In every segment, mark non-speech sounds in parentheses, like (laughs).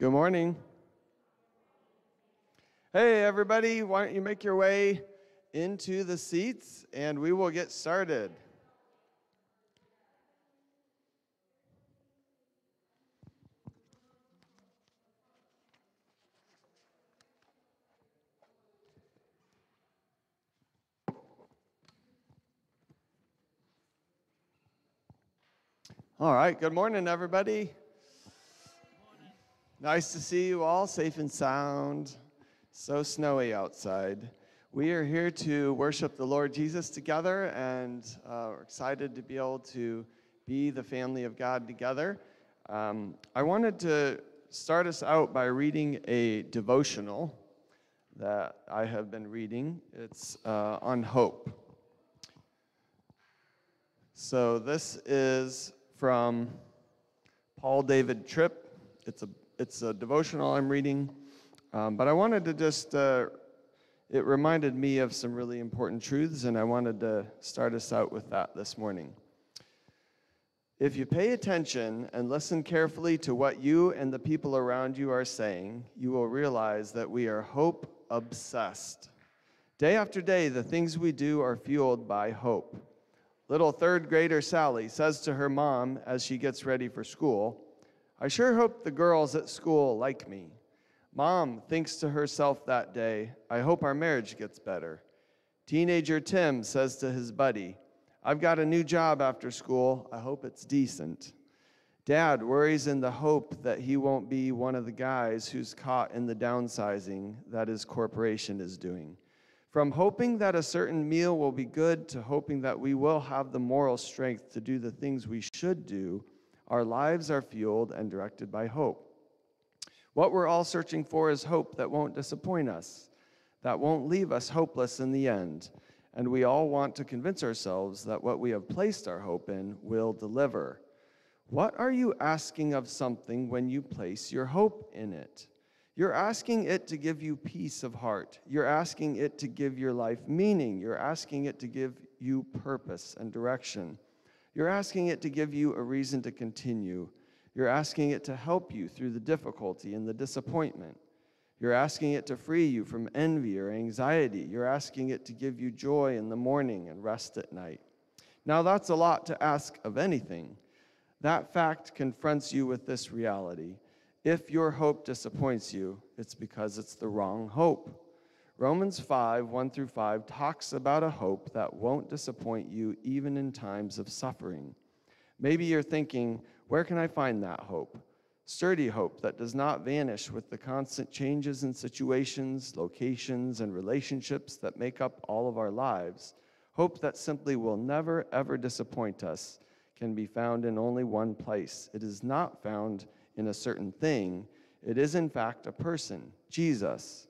Good morning. Hey, everybody, why don't you make your way into the seats and we will get started. All right, good morning, everybody. Nice to see you all safe and sound. So snowy outside. We are here to worship the Lord Jesus together and uh, we're excited to be able to be the family of God together. Um, I wanted to start us out by reading a devotional that I have been reading. It's uh, on hope. So this is from Paul David Tripp. It's a, it's a devotional I'm reading, um, but I wanted to just, uh, it reminded me of some really important truths, and I wanted to start us out with that this morning. If you pay attention and listen carefully to what you and the people around you are saying, you will realize that we are hope obsessed. Day after day, the things we do are fueled by hope. Little third grader Sally says to her mom as she gets ready for school, I sure hope the girls at school like me. Mom thinks to herself that day, I hope our marriage gets better. Teenager Tim says to his buddy, I've got a new job after school. I hope it's decent. Dad worries in the hope that he won't be one of the guys who's caught in the downsizing that his corporation is doing. From hoping that a certain meal will be good to hoping that we will have the moral strength to do the things we should do, our lives are fueled and directed by hope. What we're all searching for is hope that won't disappoint us, that won't leave us hopeless in the end. And we all want to convince ourselves that what we have placed our hope in will deliver. What are you asking of something when you place your hope in it? You're asking it to give you peace of heart. You're asking it to give your life meaning. You're asking it to give you purpose and direction. You're asking it to give you a reason to continue. You're asking it to help you through the difficulty and the disappointment. You're asking it to free you from envy or anxiety. You're asking it to give you joy in the morning and rest at night. Now, that's a lot to ask of anything. That fact confronts you with this reality if your hope disappoints you, it's because it's the wrong hope. Romans 5, 1 through 5 talks about a hope that won't disappoint you even in times of suffering. Maybe you're thinking, where can I find that hope? Sturdy hope that does not vanish with the constant changes in situations, locations, and relationships that make up all of our lives. Hope that simply will never, ever disappoint us can be found in only one place. It is not found in a certain thing, it is in fact a person, Jesus.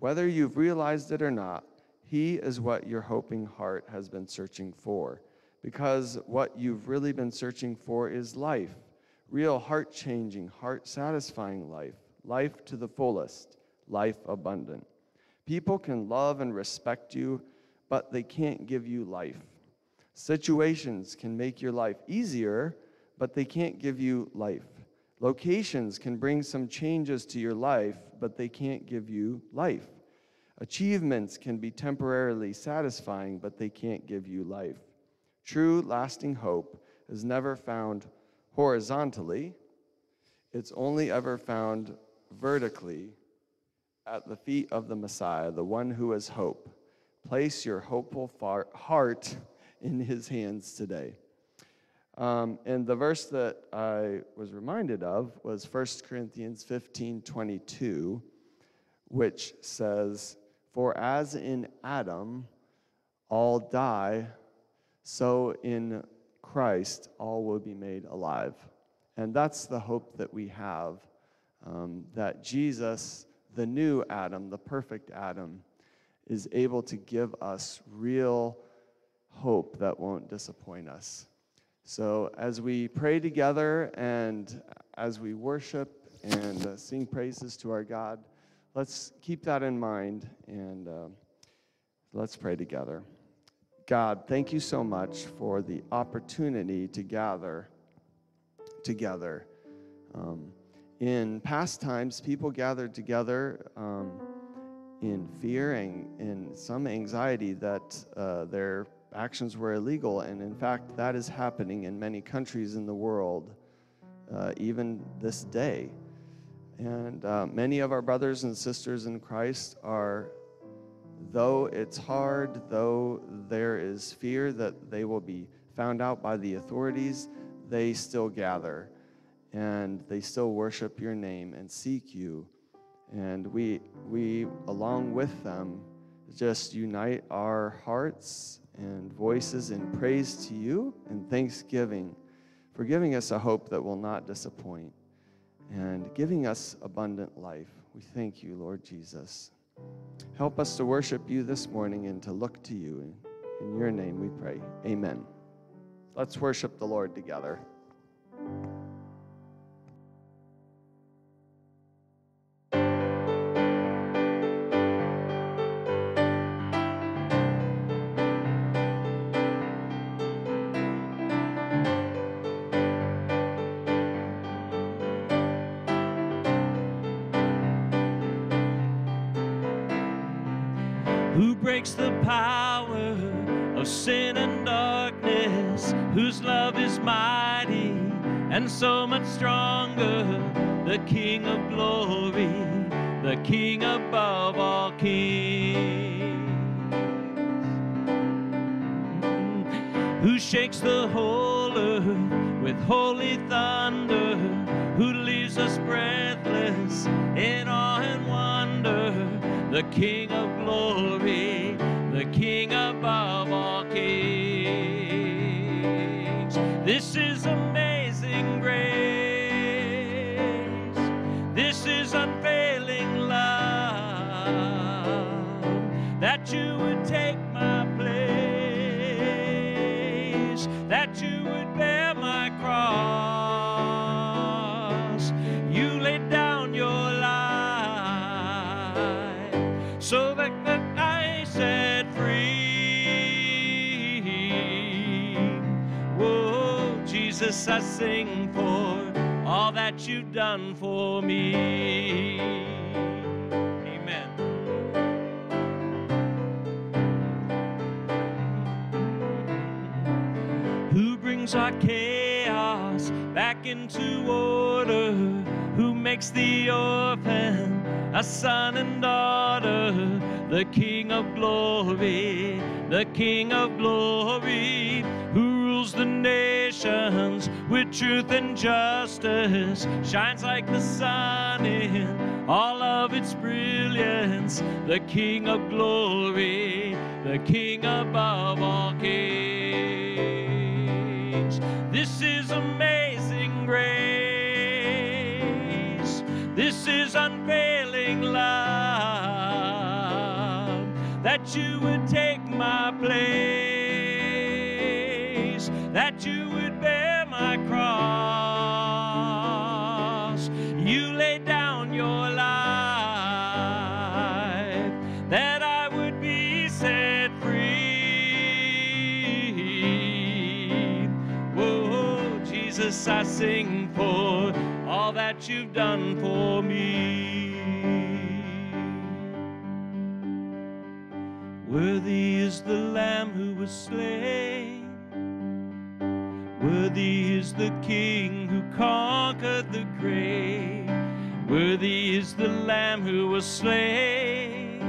Whether you've realized it or not, He is what your hoping heart has been searching for. Because what you've really been searching for is life real heart changing, heart satisfying life, life to the fullest, life abundant. People can love and respect you, but they can't give you life. Situations can make your life easier, but they can't give you life. Locations can bring some changes to your life, but they can't give you life. Achievements can be temporarily satisfying, but they can't give you life. True, lasting hope is never found horizontally, it's only ever found vertically at the feet of the Messiah, the one who is hope. Place your hopeful heart in his hands today. Um, and the verse that I was reminded of was 1 Corinthians 15 22, which says, For as in Adam all die, so in Christ all will be made alive. And that's the hope that we have um, that Jesus, the new Adam, the perfect Adam, is able to give us real hope that won't disappoint us. So, as we pray together and as we worship and uh, sing praises to our God, let's keep that in mind and uh, let's pray together. God, thank you so much for the opportunity to gather together um, in past times, people gathered together um, in fear and, in some anxiety that uh, their actions were illegal. And in fact, that is happening in many countries in the world, uh, even this day. And uh, many of our brothers and sisters in Christ are, though it's hard, though there is fear that they will be found out by the authorities, they still gather and they still worship your name and seek you. And we, we along with them, just unite our hearts and voices in praise to you and thanksgiving for giving us a hope that will not disappoint and giving us abundant life. We thank you, Lord Jesus. Help us to worship you this morning and to look to you. In your name we pray. Amen. Let's worship the Lord together. So much stronger? The King of glory, the King above all kings. Who shakes the whole earth with holy thunder? Who leaves us breathless in awe and wonder? The King of glory, the King above I sing for all that you've done for me. Amen. Who brings our chaos back into order? Who makes the orphan a son and daughter? The King of glory, the King of glory, who rules the nations with truth and justice, shines like the sun in all of its brilliance. The King of glory, the King above all kings. This is amazing grace. This is unfailing love that you would take my place, that you Jesus, I sing for all that you've done for me. Worthy is the Lamb who was slain. Worthy is the King who conquered the grave. Worthy is the Lamb who was slain.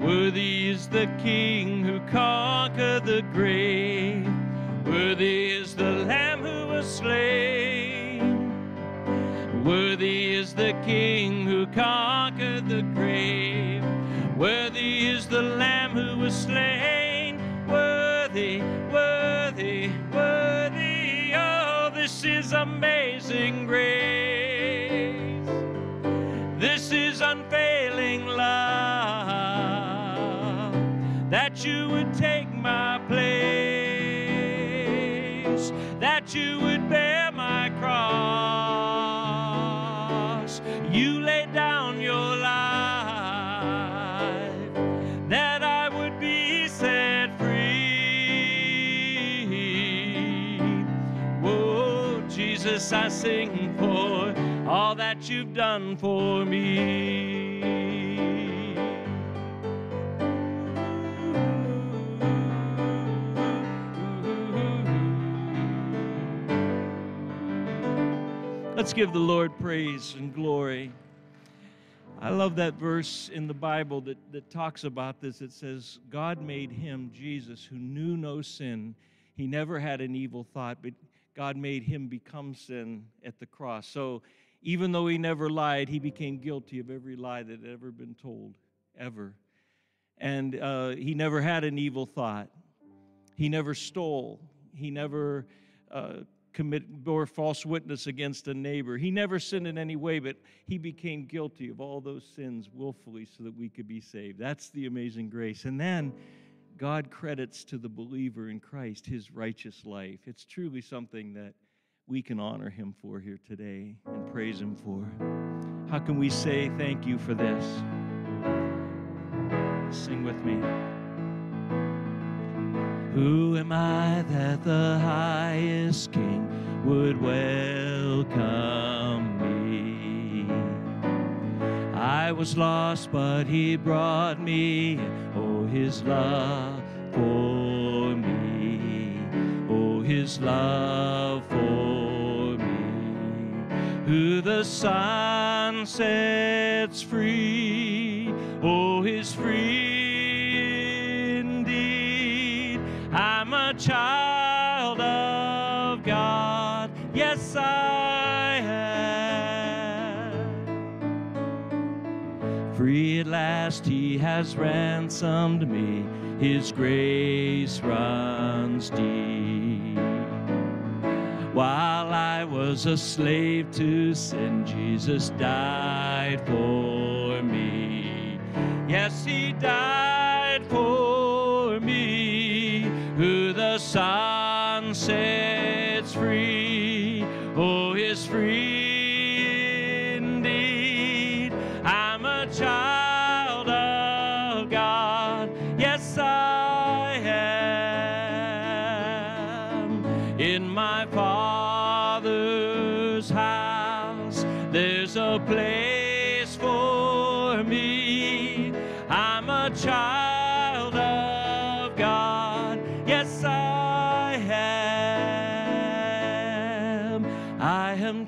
Worthy is the King who conquered the grave. Worthy is the Lamb who was slain. Worthy is the King who conquered the grave. Worthy is the Lamb who was slain. Worthy, worthy, worthy. Oh, this is amazing grace. This is unfailing love that you would take my place, you would bear my cross. You laid down your life that I would be set free. Jesus. Jesus, I sing for all that you've done for me. Let's give the Lord praise and glory. I love that verse in the Bible that, that talks about this. It says, God made him, Jesus, who knew no sin. He never had an evil thought, but God made him become sin at the cross. So even though he never lied, he became guilty of every lie that had ever been told, ever. And uh, he never had an evil thought. He never stole. He never uh, commit bore false witness against a neighbor. He never sinned in any way, but he became guilty of all those sins willfully so that we could be saved. That's the amazing grace. And then God credits to the believer in Christ his righteous life. It's truly something that we can honor him for here today and praise him for. How can we say thank you for this? Sing with me. Who am I that the highest king would welcome me? I was lost, but he brought me. Oh, his love for me. Oh, his love for me. Who the sun sets free. Oh, his free at last, He has ransomed me. His grace runs deep. While I was a slave to sin, Jesus died for me. Yes, He died for me. Who the Son sets free, oh, is free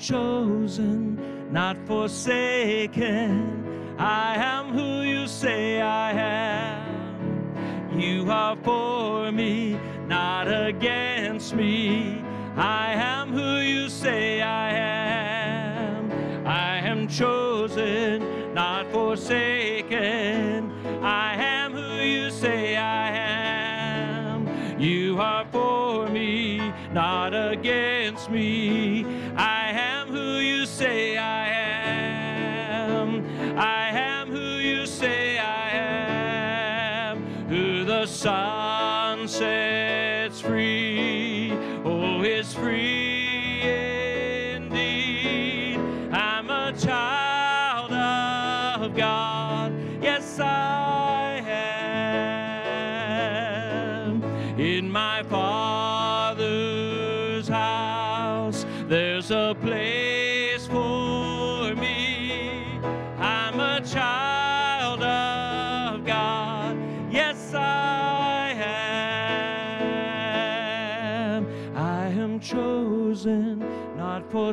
chosen, not forsaken. I am who you say I am. You are for me, not against me. I am who you say I am. I am chosen, not forsaken. I am who you say I am. You are for me, not against me.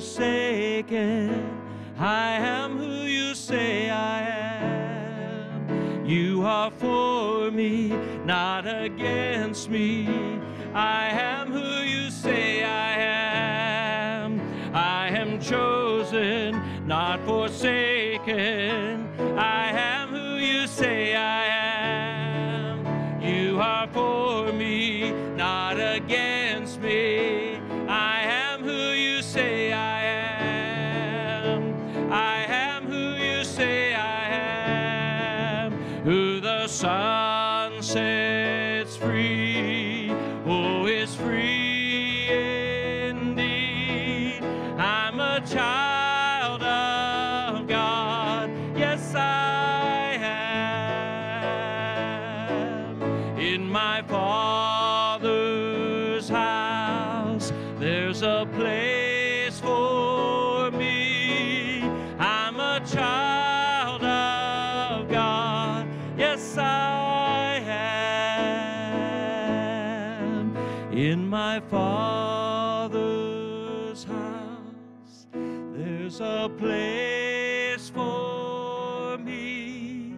Forsaken. I am who you say I am. You are for me, not against me. I am who you say I am. I am chosen, not forsaken. Child a place for me.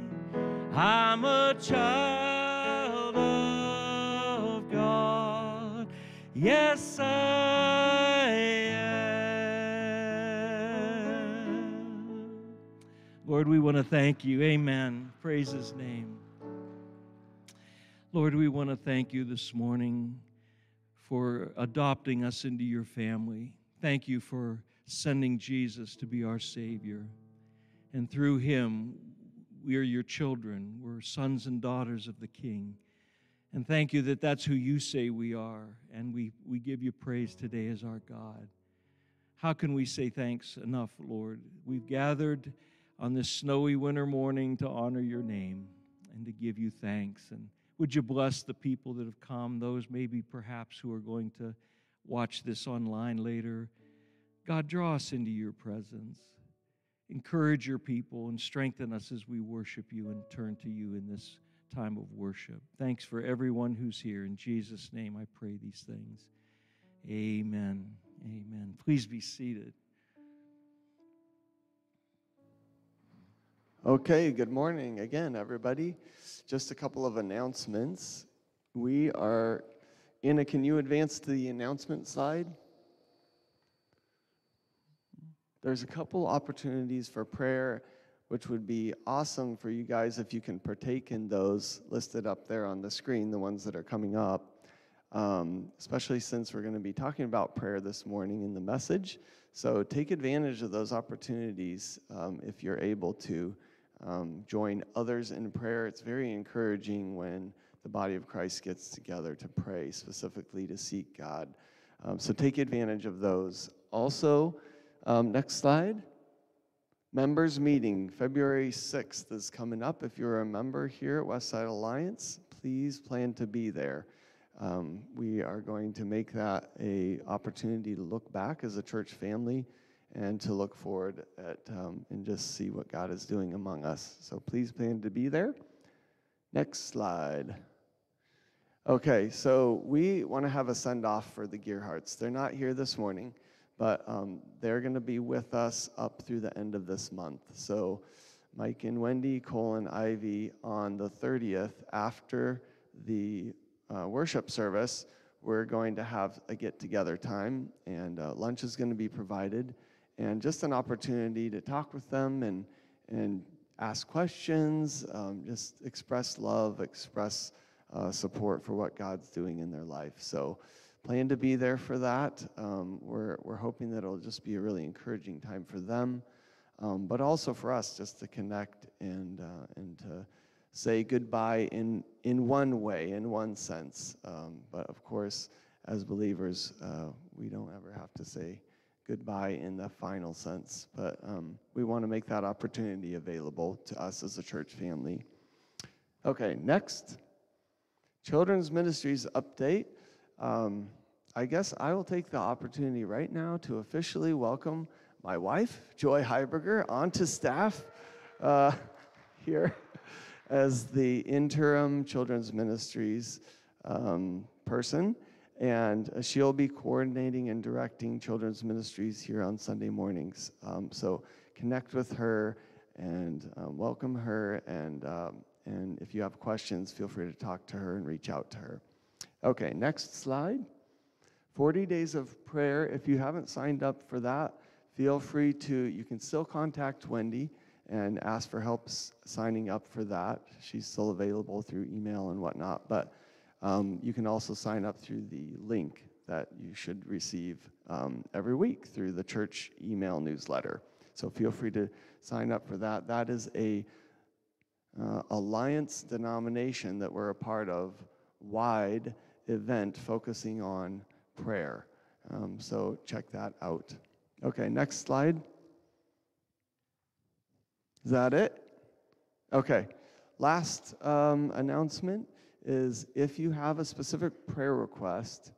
I'm a child of God. Yes, I am. Lord, we want to thank you. Amen. Praise his name. Lord, we want to thank you this morning for adopting us into your family. Thank you for sending Jesus to be our Savior. And through him, we are your children. We're sons and daughters of the King. And thank you that that's who you say we are. And we, we give you praise today as our God. How can we say thanks enough, Lord? We've gathered on this snowy winter morning to honor your name and to give you thanks. And would you bless the people that have come, those maybe perhaps who are going to watch this online later? God, draw us into your presence. Encourage your people and strengthen us as we worship you and turn to you in this time of worship. Thanks for everyone who's here. In Jesus' name, I pray these things. Amen. Amen. Please be seated. Okay, good morning again, everybody. Just a couple of announcements. We are, Anna, can you advance to the announcement slide? There's a couple opportunities for prayer, which would be awesome for you guys if you can partake in those listed up there on the screen, the ones that are coming up, um, especially since we're going to be talking about prayer this morning in the message. So take advantage of those opportunities um, if you're able to um, join others in prayer. It's very encouraging when the body of Christ gets together to pray, specifically to seek God. Um, so take advantage of those. Also, um, next slide. Members meeting, February 6th is coming up. If you're a member here at Westside Alliance, please plan to be there. Um, we are going to make that a opportunity to look back as a church family and to look forward at um, and just see what God is doing among us. So please plan to be there. Next slide. Okay, so we want to have a send off for the Gearharts. They're not here this morning, but um, they're going to be with us up through the end of this month. So Mike and Wendy, Cole and Ivy on the 30th after the uh, worship service, we're going to have a get together time, and uh, lunch is going to be provided and just an opportunity to talk with them and, and ask questions, um, just express love, express uh, support for what God's doing in their life. So plan to be there for that. Um, we're, we're hoping that it'll just be a really encouraging time for them, um, but also for us just to connect and, uh, and to say goodbye in, in one way, in one sense. Um, but of course, as believers, uh, we don't ever have to say goodbye in the final sense, but um, we want to make that opportunity available to us as a church family. Okay, next, children's ministries update. Um, I guess I will take the opportunity right now to officially welcome my wife, Joy Heiberger, onto staff uh, (laughs) here as the interim children's ministries um, person and she'll be coordinating and directing children's ministries here on Sunday mornings. Um, so connect with her and um, welcome her, and, um, and if you have questions, feel free to talk to her and reach out to her. Okay, next slide. 40 days of prayer. If you haven't signed up for that, feel free to, you can still contact Wendy and ask for help signing up for that. She's still available through email and whatnot, but um, you can also sign up through the link that you should receive um, every week through the church email newsletter. So feel free to sign up for that. That is a uh, alliance denomination that we're a part of, wide event focusing on prayer. Um, so check that out. Okay, next slide. Is that it? Okay. Last um, announcement is if you have a specific prayer request,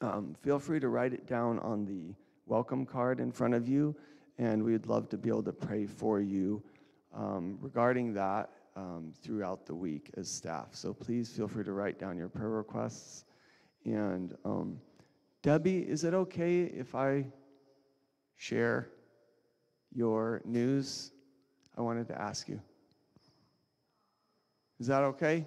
um, feel free to write it down on the welcome card in front of you, and we'd love to be able to pray for you um, regarding that um, throughout the week as staff. So please feel free to write down your prayer requests. And um, Debbie, is it okay if I share your news? I wanted to ask you. Is that okay?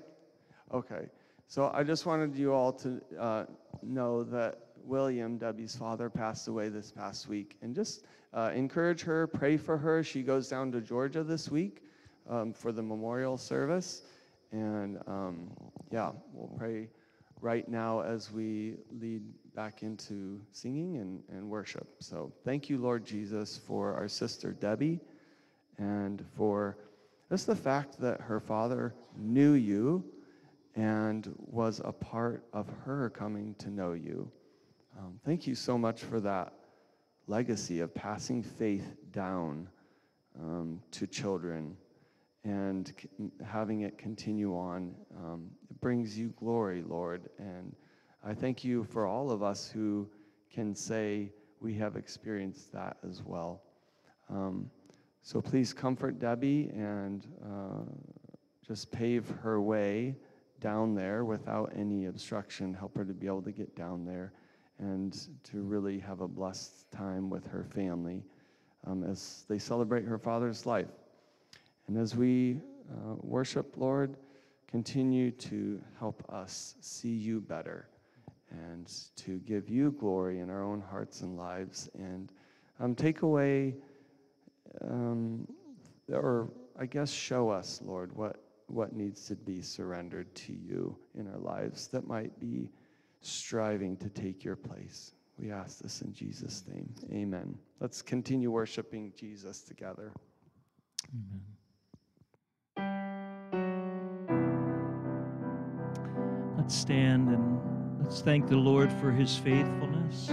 Okay. So I just wanted you all to uh, know that William, Debbie's father, passed away this past week. And just uh, encourage her, pray for her. She goes down to Georgia this week um, for the memorial service. And um, yeah, we'll pray right now as we lead back into singing and, and worship. So thank you, Lord Jesus, for our sister Debbie and for just the fact that her father knew you and was a part of her coming to know you. Um, thank you so much for that legacy of passing faith down um, to children and having it continue on. Um, it brings you glory, Lord. And I thank you for all of us who can say we have experienced that as well. Um, so please comfort Debbie and uh, just pave her way down there without any obstruction. Help her to be able to get down there and to really have a blessed time with her family um, as they celebrate her father's life. And as we uh, worship, Lord, continue to help us see you better and to give you glory in our own hearts and lives and um, take away um, or I guess show us, Lord, what, what needs to be surrendered to you in our lives that might be striving to take your place. We ask this in Jesus' name. Amen. Let's continue worshiping Jesus together. Amen. Let's stand and let's thank the Lord for his faithfulness.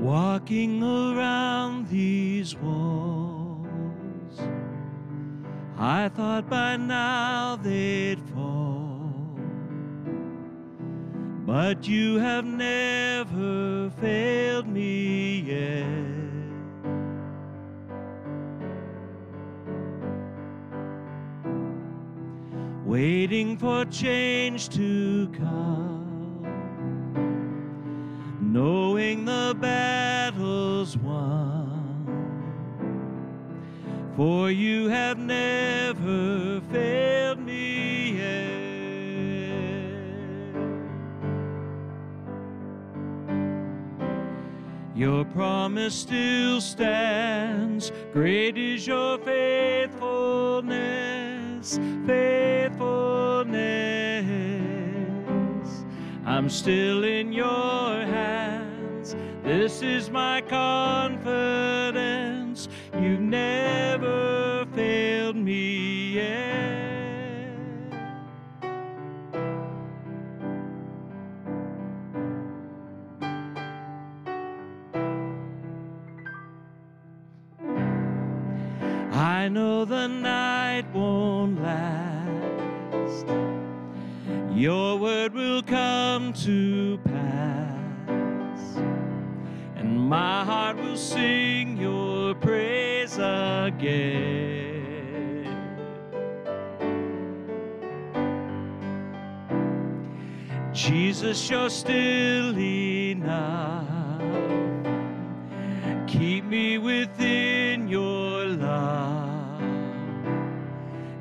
walking around these walls. I thought by now they'd fall, but you have never failed me yet. Waiting for change to come knowing the battle's For you have never failed me yet. Your promise still stands. Great is your faithfulness, faithfulness. I'm still in your hands. This is my confidence. My heart will sing your praise again. Jesus, you're still enough. Keep me within your love,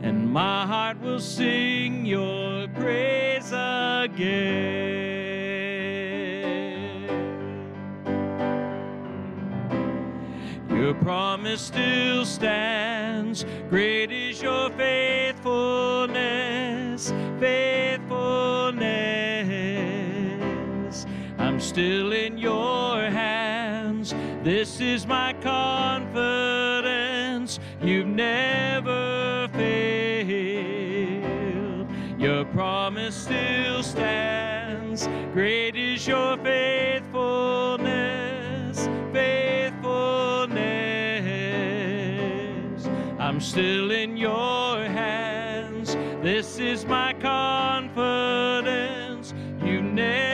and my heart will sing your praise again. Your promise still stands. Great is your faithfulness, faithfulness. I'm still in your hands. This is my confidence. You've never failed. Your promise still stands. Great is your faithfulness, I'm still in your hands. This is my confidence. You never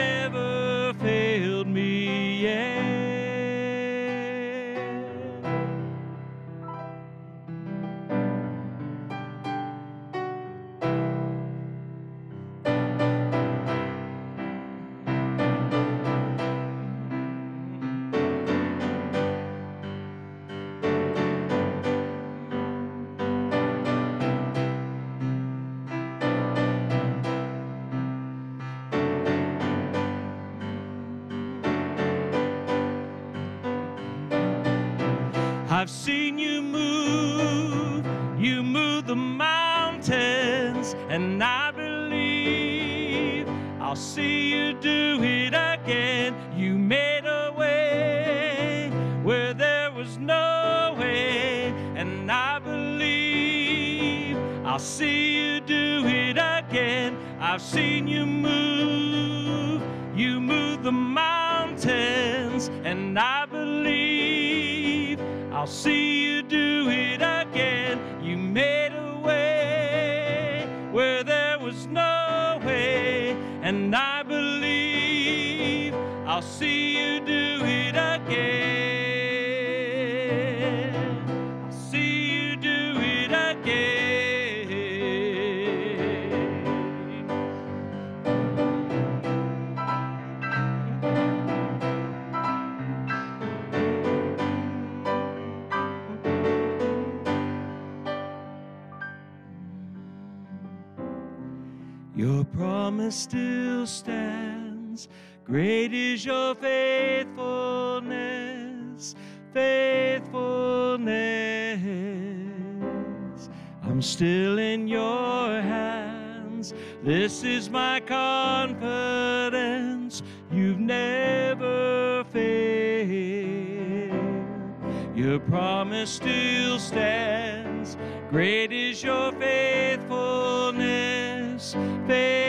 I've seen you move, you move the mountains, and I believe I'll see you do it again. You made a way where there was no way, and I believe I'll see you do it again. I've seen you move, you move the mountains, and I believe I'll see you do it again. You made a way where there was no way, and I believe I'll see you do it again. Promise still stands. Great is your faithfulness, faithfulness. I'm still in your hands. This is my confidence. You've never failed. Your promise still stands. Great is your faithfulness, faithfulness.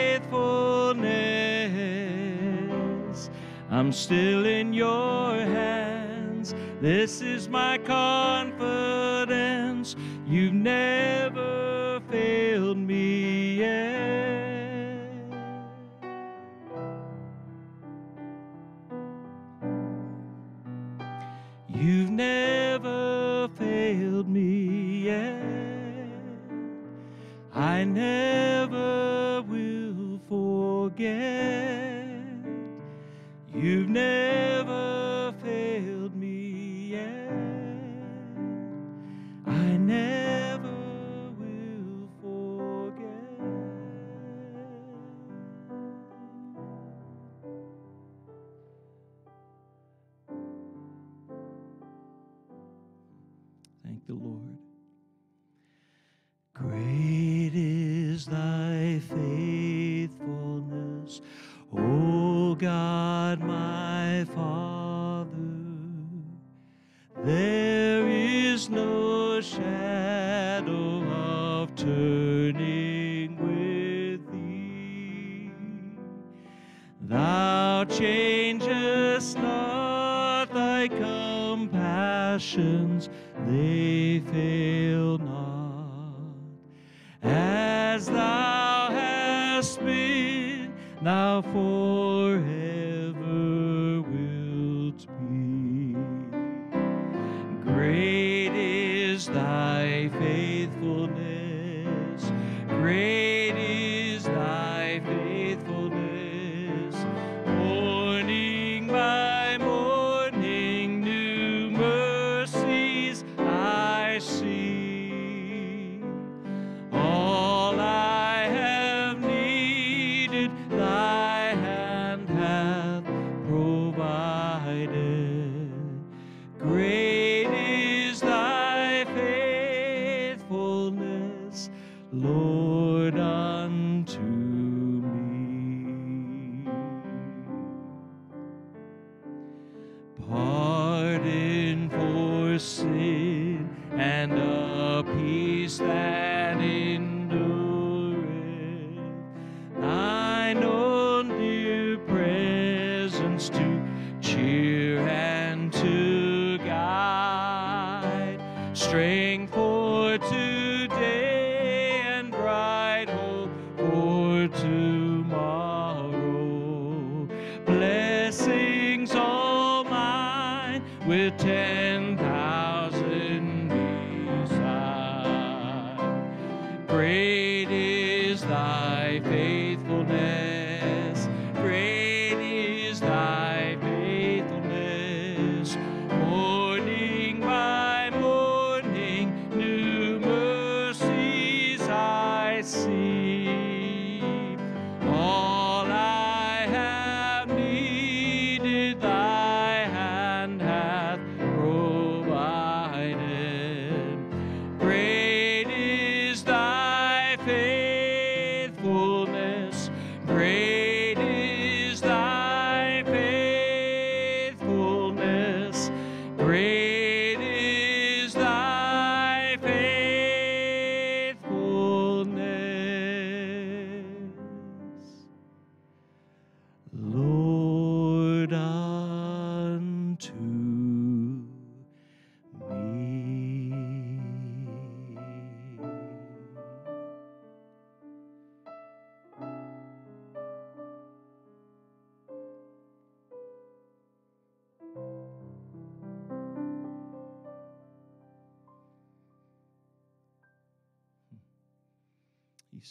I'm still in your hands. This is my confidence. You've never failed me yet. You've never failed me yet. I never will forget.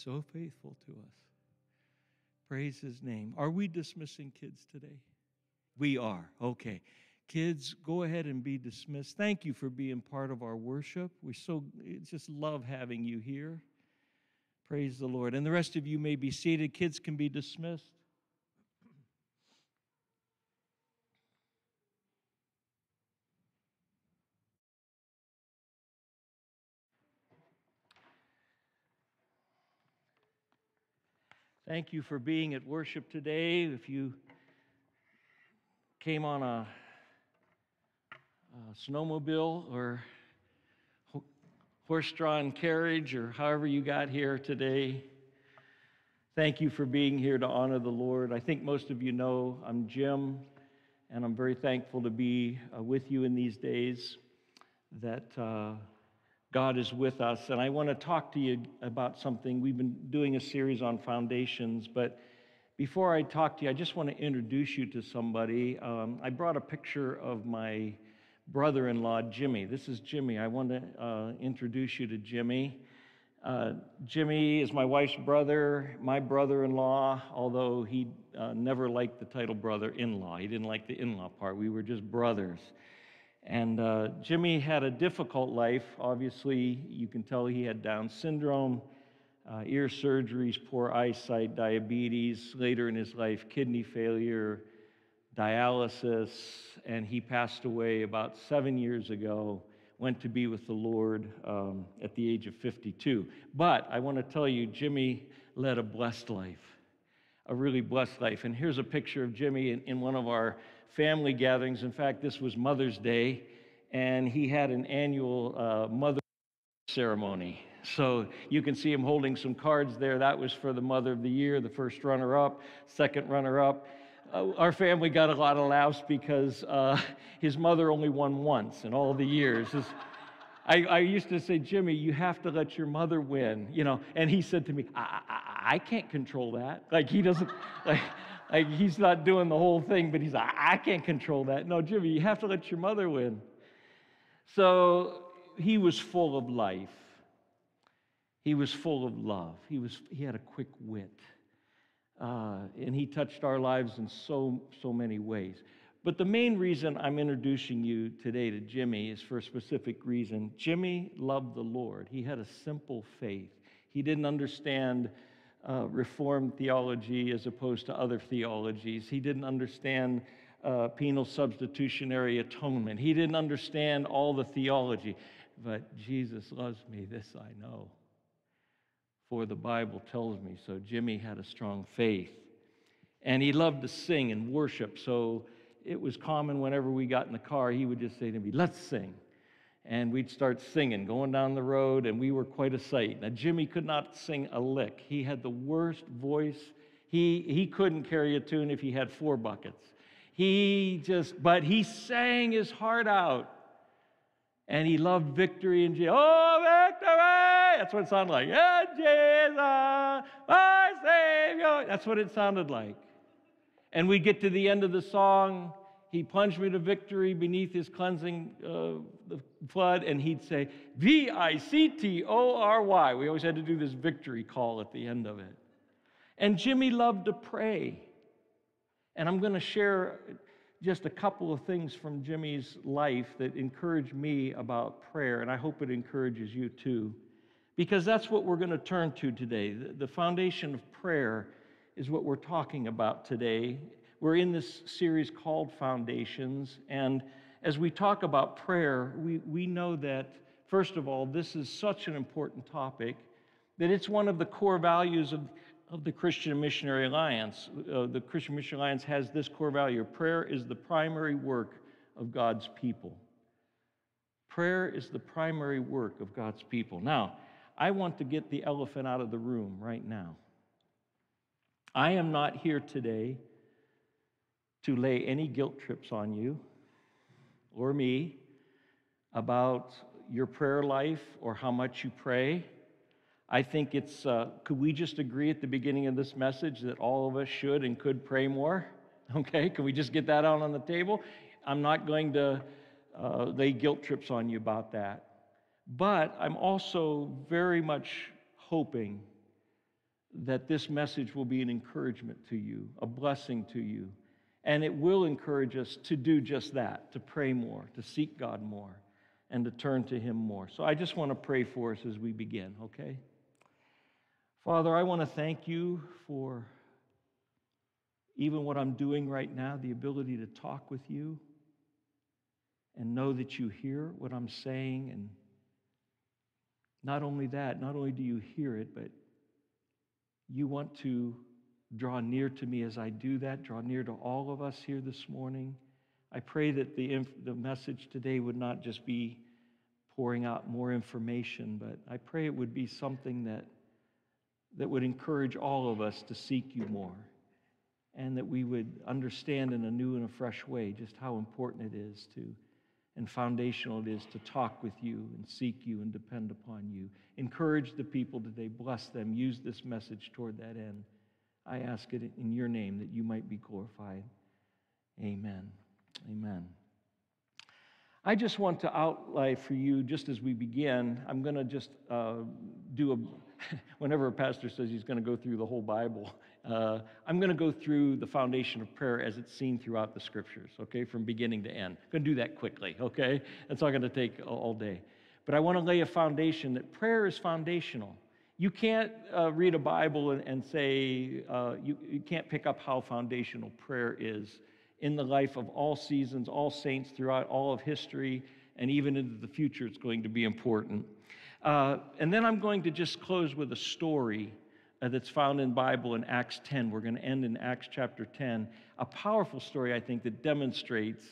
So faithful to us. Praise his name. Are we dismissing kids today? We are. Okay. Kids, go ahead and be dismissed. Thank you for being part of our worship. We so just love having you here. Praise the Lord. And the rest of you may be seated. Kids can be dismissed. Thank you for being at worship today. If you came on a, a snowmobile or ho- horse-drawn carriage or however you got here today, thank you for being here to honor the Lord. I think most of you know I'm Jim, and I'm very thankful to be uh, with you in these days that uh, God is with us. And I want to talk to you about something. We've been doing a series on foundations, but before I talk to you, I just want to introduce you to somebody. Um, I brought a picture of my brother in law, Jimmy. This is Jimmy. I want to uh, introduce you to Jimmy. Uh, Jimmy is my wife's brother, my brother in law, although he uh, never liked the title brother in law. He didn't like the in law part. We were just brothers. And uh, Jimmy had a difficult life. Obviously, you can tell he had Down syndrome, uh, ear surgeries, poor eyesight, diabetes, later in his life, kidney failure, dialysis, and he passed away about seven years ago. Went to be with the Lord um, at the age of 52. But I want to tell you, Jimmy led a blessed life, a really blessed life. And here's a picture of Jimmy in, in one of our family gatherings. In fact, this was Mother's Day, and he had an annual uh, Mother ceremony. So you can see him holding some cards there. That was for the Mother of the Year, the first runner up, second runner up. Uh, our family got a lot of laughs because uh, (laughs) his mother only won once in all the years. His, (laughs) I, I, used to say, Jimmy, you have to let your mother win, you know. And he said to me, I, I, I can't control that. Like he doesn't, (laughs) like, like he's not doing the whole thing, but he's like, I can't control that. No, Jimmy, you have to let your mother win. So he was full of life. He was full of love. He, was, he had a quick wit. Uh, and he touched our lives in so, so many ways. But the main reason I'm introducing you today to Jimmy is for a specific reason. Jimmy loved the Lord. He had a simple faith. He didn't understand uh, Reformed theology as opposed to other theologies. He didn't understand uh, penal substitutionary atonement. He didn't understand all the theology. But Jesus loves me, this I know. For the Bible tells me so. Jimmy had a strong faith. And he loved to sing and worship. So it was common whenever we got in the car, he would just say to me, Let's sing. And we'd start singing, going down the road, and we were quite a sight. Now, Jimmy could not sing a lick. He had the worst voice. He, he couldn't carry a tune if he had four buckets. He just, but he sang his heart out. And he loved victory and oh, victory! That's what it sounded like. Yeah, Jesus, my Savior. That's what it sounded like. And we get to the end of the song. He plunged me to victory beneath his cleansing uh, flood, and he'd say, V I C T O R Y. We always had to do this victory call at the end of it. And Jimmy loved to pray. And I'm going to share just a couple of things from Jimmy's life that encourage me about prayer, and I hope it encourages you too. Because that's what we're going to turn to today. The foundation of prayer is what we're talking about today. We're in this series called Foundations, and as we talk about prayer, we, we know that, first of all, this is such an important topic that it's one of the core values of of the Christian Missionary Alliance. Uh, the Christian Missionary Alliance has this core value prayer is the primary work of God's people. Prayer is the primary work of God's people. Now, I want to get the elephant out of the room right now. I am not here today to lay any guilt trips on you or me about your prayer life or how much you pray I think it's, uh, could we just agree at the beginning of this message that all of us should and could pray more? (laughs) Okay, can we just get that out on the table? I'm not going to uh, lay guilt trips on you about that. But I'm also very much hoping that this message will be an encouragement to you, a blessing to you. And it will encourage us to do just that, to pray more, to seek God more, and to turn to Him more. So I just want to pray for us as we begin, okay? Father, I want to thank you for even what I'm doing right now, the ability to talk with you and know that you hear what I'm saying. And not only that, not only do you hear it, but you want to draw near to me as I do that, draw near to all of us here this morning. I pray that the, the message today would not just be pouring out more information, but I pray it would be something that that would encourage all of us to seek you more and that we would understand in a new and a fresh way just how important it is to and foundational it is to talk with you and seek you and depend upon you. Encourage the people today, bless them, use this message toward that end. I ask it in your name that you might be glorified. Amen. Amen. I just want to outline for you, just as we begin, I'm going to just uh, do a (laughs) whenever a pastor says he's going to go through the whole Bible, uh, I'm going to go through the foundation of prayer as it's seen throughout the scriptures, okay, from beginning to end. I'm going to do that quickly, okay? That's not going to take all day. But I want to lay a foundation that prayer is foundational. You can't uh, read a Bible and, and say, uh, you, you can't pick up how foundational prayer is in the life of all seasons, all saints throughout all of history, and even into the future, it's going to be important. Uh, and then I'm going to just close with a story uh, that's found in Bible in Acts 10. We're going to end in Acts chapter 10. A powerful story, I think, that demonstrates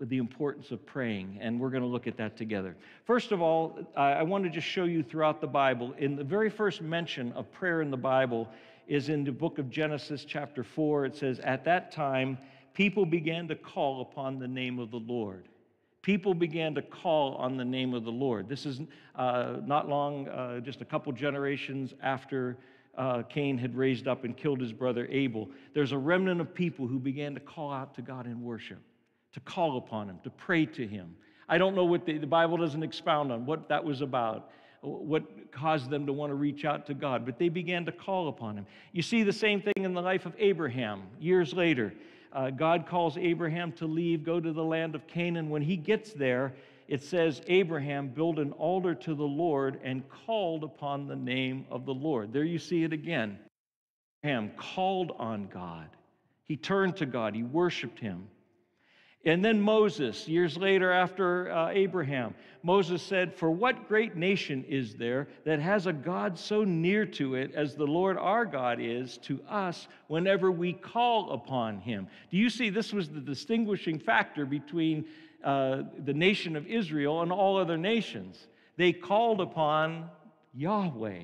the importance of praying, and we're going to look at that together. First of all, I want to just show you throughout the Bible, in the very first mention of prayer in the Bible is in the book of Genesis, chapter 4. It says, At that time, people began to call upon the name of the Lord people began to call on the name of the Lord. This is uh, not long, uh, just a couple generations after uh, Cain had raised up and killed his brother Abel. There's a remnant of people who began to call out to God in worship, to call upon him, to pray to him. I don't know what the, the Bible doesn't expound on what that was about, what caused them to want to reach out to God, but they began to call upon him. You see the same thing in the life of Abraham years later uh, God calls Abraham to leave, go to the land of Canaan. When he gets there, it says Abraham built an altar to the Lord and called upon the name of the Lord. There you see it again. Abraham called on God. He turned to God, he worshiped him. And then Moses, years later after uh, Abraham, Moses said, For what great nation is there that has a God so near to it as the Lord our God is to us whenever we call upon him? Do you see this was the distinguishing factor between uh, the nation of Israel and all other nations? They called upon Yahweh.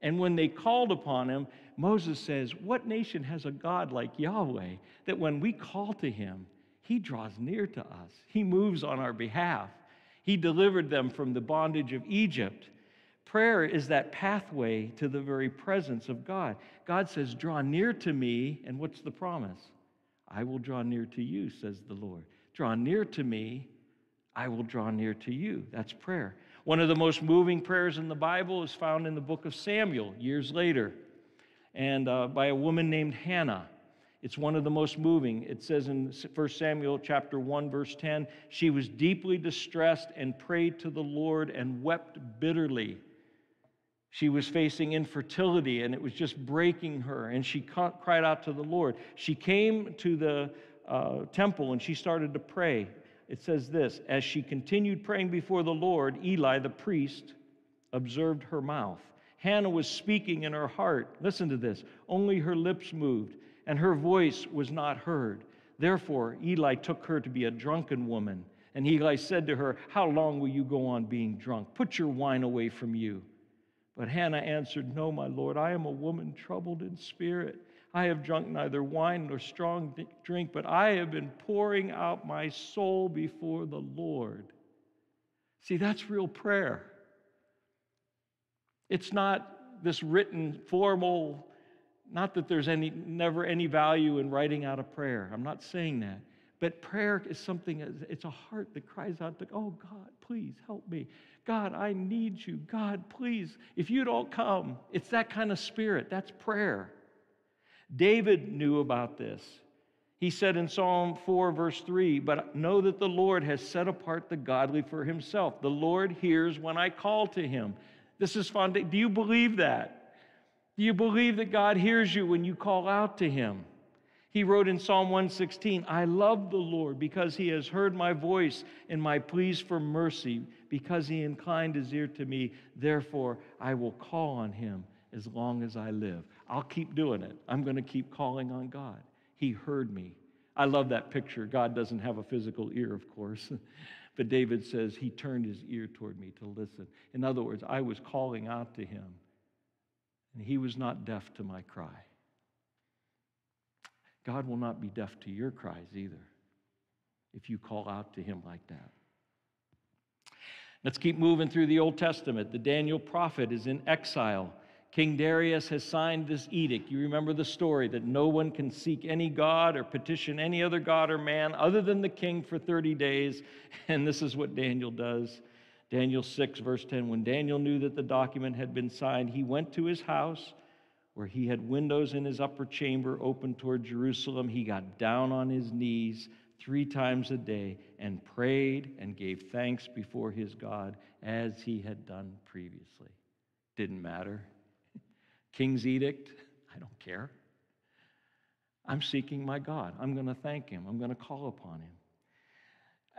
And when they called upon him, Moses says, What nation has a God like Yahweh that when we call to him, he draws near to us, He moves on our behalf. He delivered them from the bondage of Egypt. Prayer is that pathway to the very presence of God. God says, Draw near to me, and what's the promise? I will draw near to you, says the Lord. Draw near to me, I will draw near to you. That's prayer. One of the most moving prayers in the Bible is found in the book of Samuel years later, and uh, by a woman named Hannah. It's one of the most moving. It says in 1 Samuel chapter 1 verse 10, she was deeply distressed and prayed to the Lord and wept bitterly. She was facing infertility and it was just breaking her and she cried out to the Lord. She came to the uh, temple and she started to pray. It says this, as she continued praying before the Lord, Eli the priest observed her mouth. Hannah was speaking in her heart. Listen to this. Only her lips moved and her voice was not heard. Therefore, Eli took her to be a drunken woman. And Eli said to her, How long will you go on being drunk? Put your wine away from you. But Hannah answered, No, my Lord, I am a woman troubled in spirit. I have drunk neither wine nor strong drink, but I have been pouring out my soul before the Lord. See, that's real prayer. It's not this written, formal not that there's any, never any value in writing out a prayer. I'm not saying that. But prayer is something, it's a heart that cries out to, oh God, please help me. God, I need you. God, please, if you don't come, it's that kind of spirit. That's prayer. David knew about this. He said in Psalm 4, verse 3, But know that the Lord has set apart the godly for himself. The Lord hears when I call to him. This is fun. Do you believe that? Do you believe that God hears you when you call out to him? He wrote in Psalm 116, I love the Lord because he has heard my voice and my pleas for mercy, because he inclined his ear to me. Therefore, I will call on him as long as I live. I'll keep doing it. I'm going to keep calling on God. He heard me. I love that picture. God doesn't have a physical ear, of course. (laughs) but David says he turned his ear toward me to listen. In other words, I was calling out to him and he was not deaf to my cry. God will not be deaf to your cries either if you call out to him like that. Let's keep moving through the Old Testament. The Daniel prophet is in exile. King Darius has signed this edict. You remember the story that no one can seek any god or petition any other god or man other than the king for 30 days. (laughs) And this is what Daniel does. Daniel 6, verse 10 When Daniel knew that the document had been signed, he went to his house where he had windows in his upper chamber open toward Jerusalem. He got down on his knees three times a day and prayed and gave thanks before his God as he had done previously. Didn't matter. (laughs) King's edict, I don't care. I'm seeking my God. I'm going to thank him. I'm going to call upon him.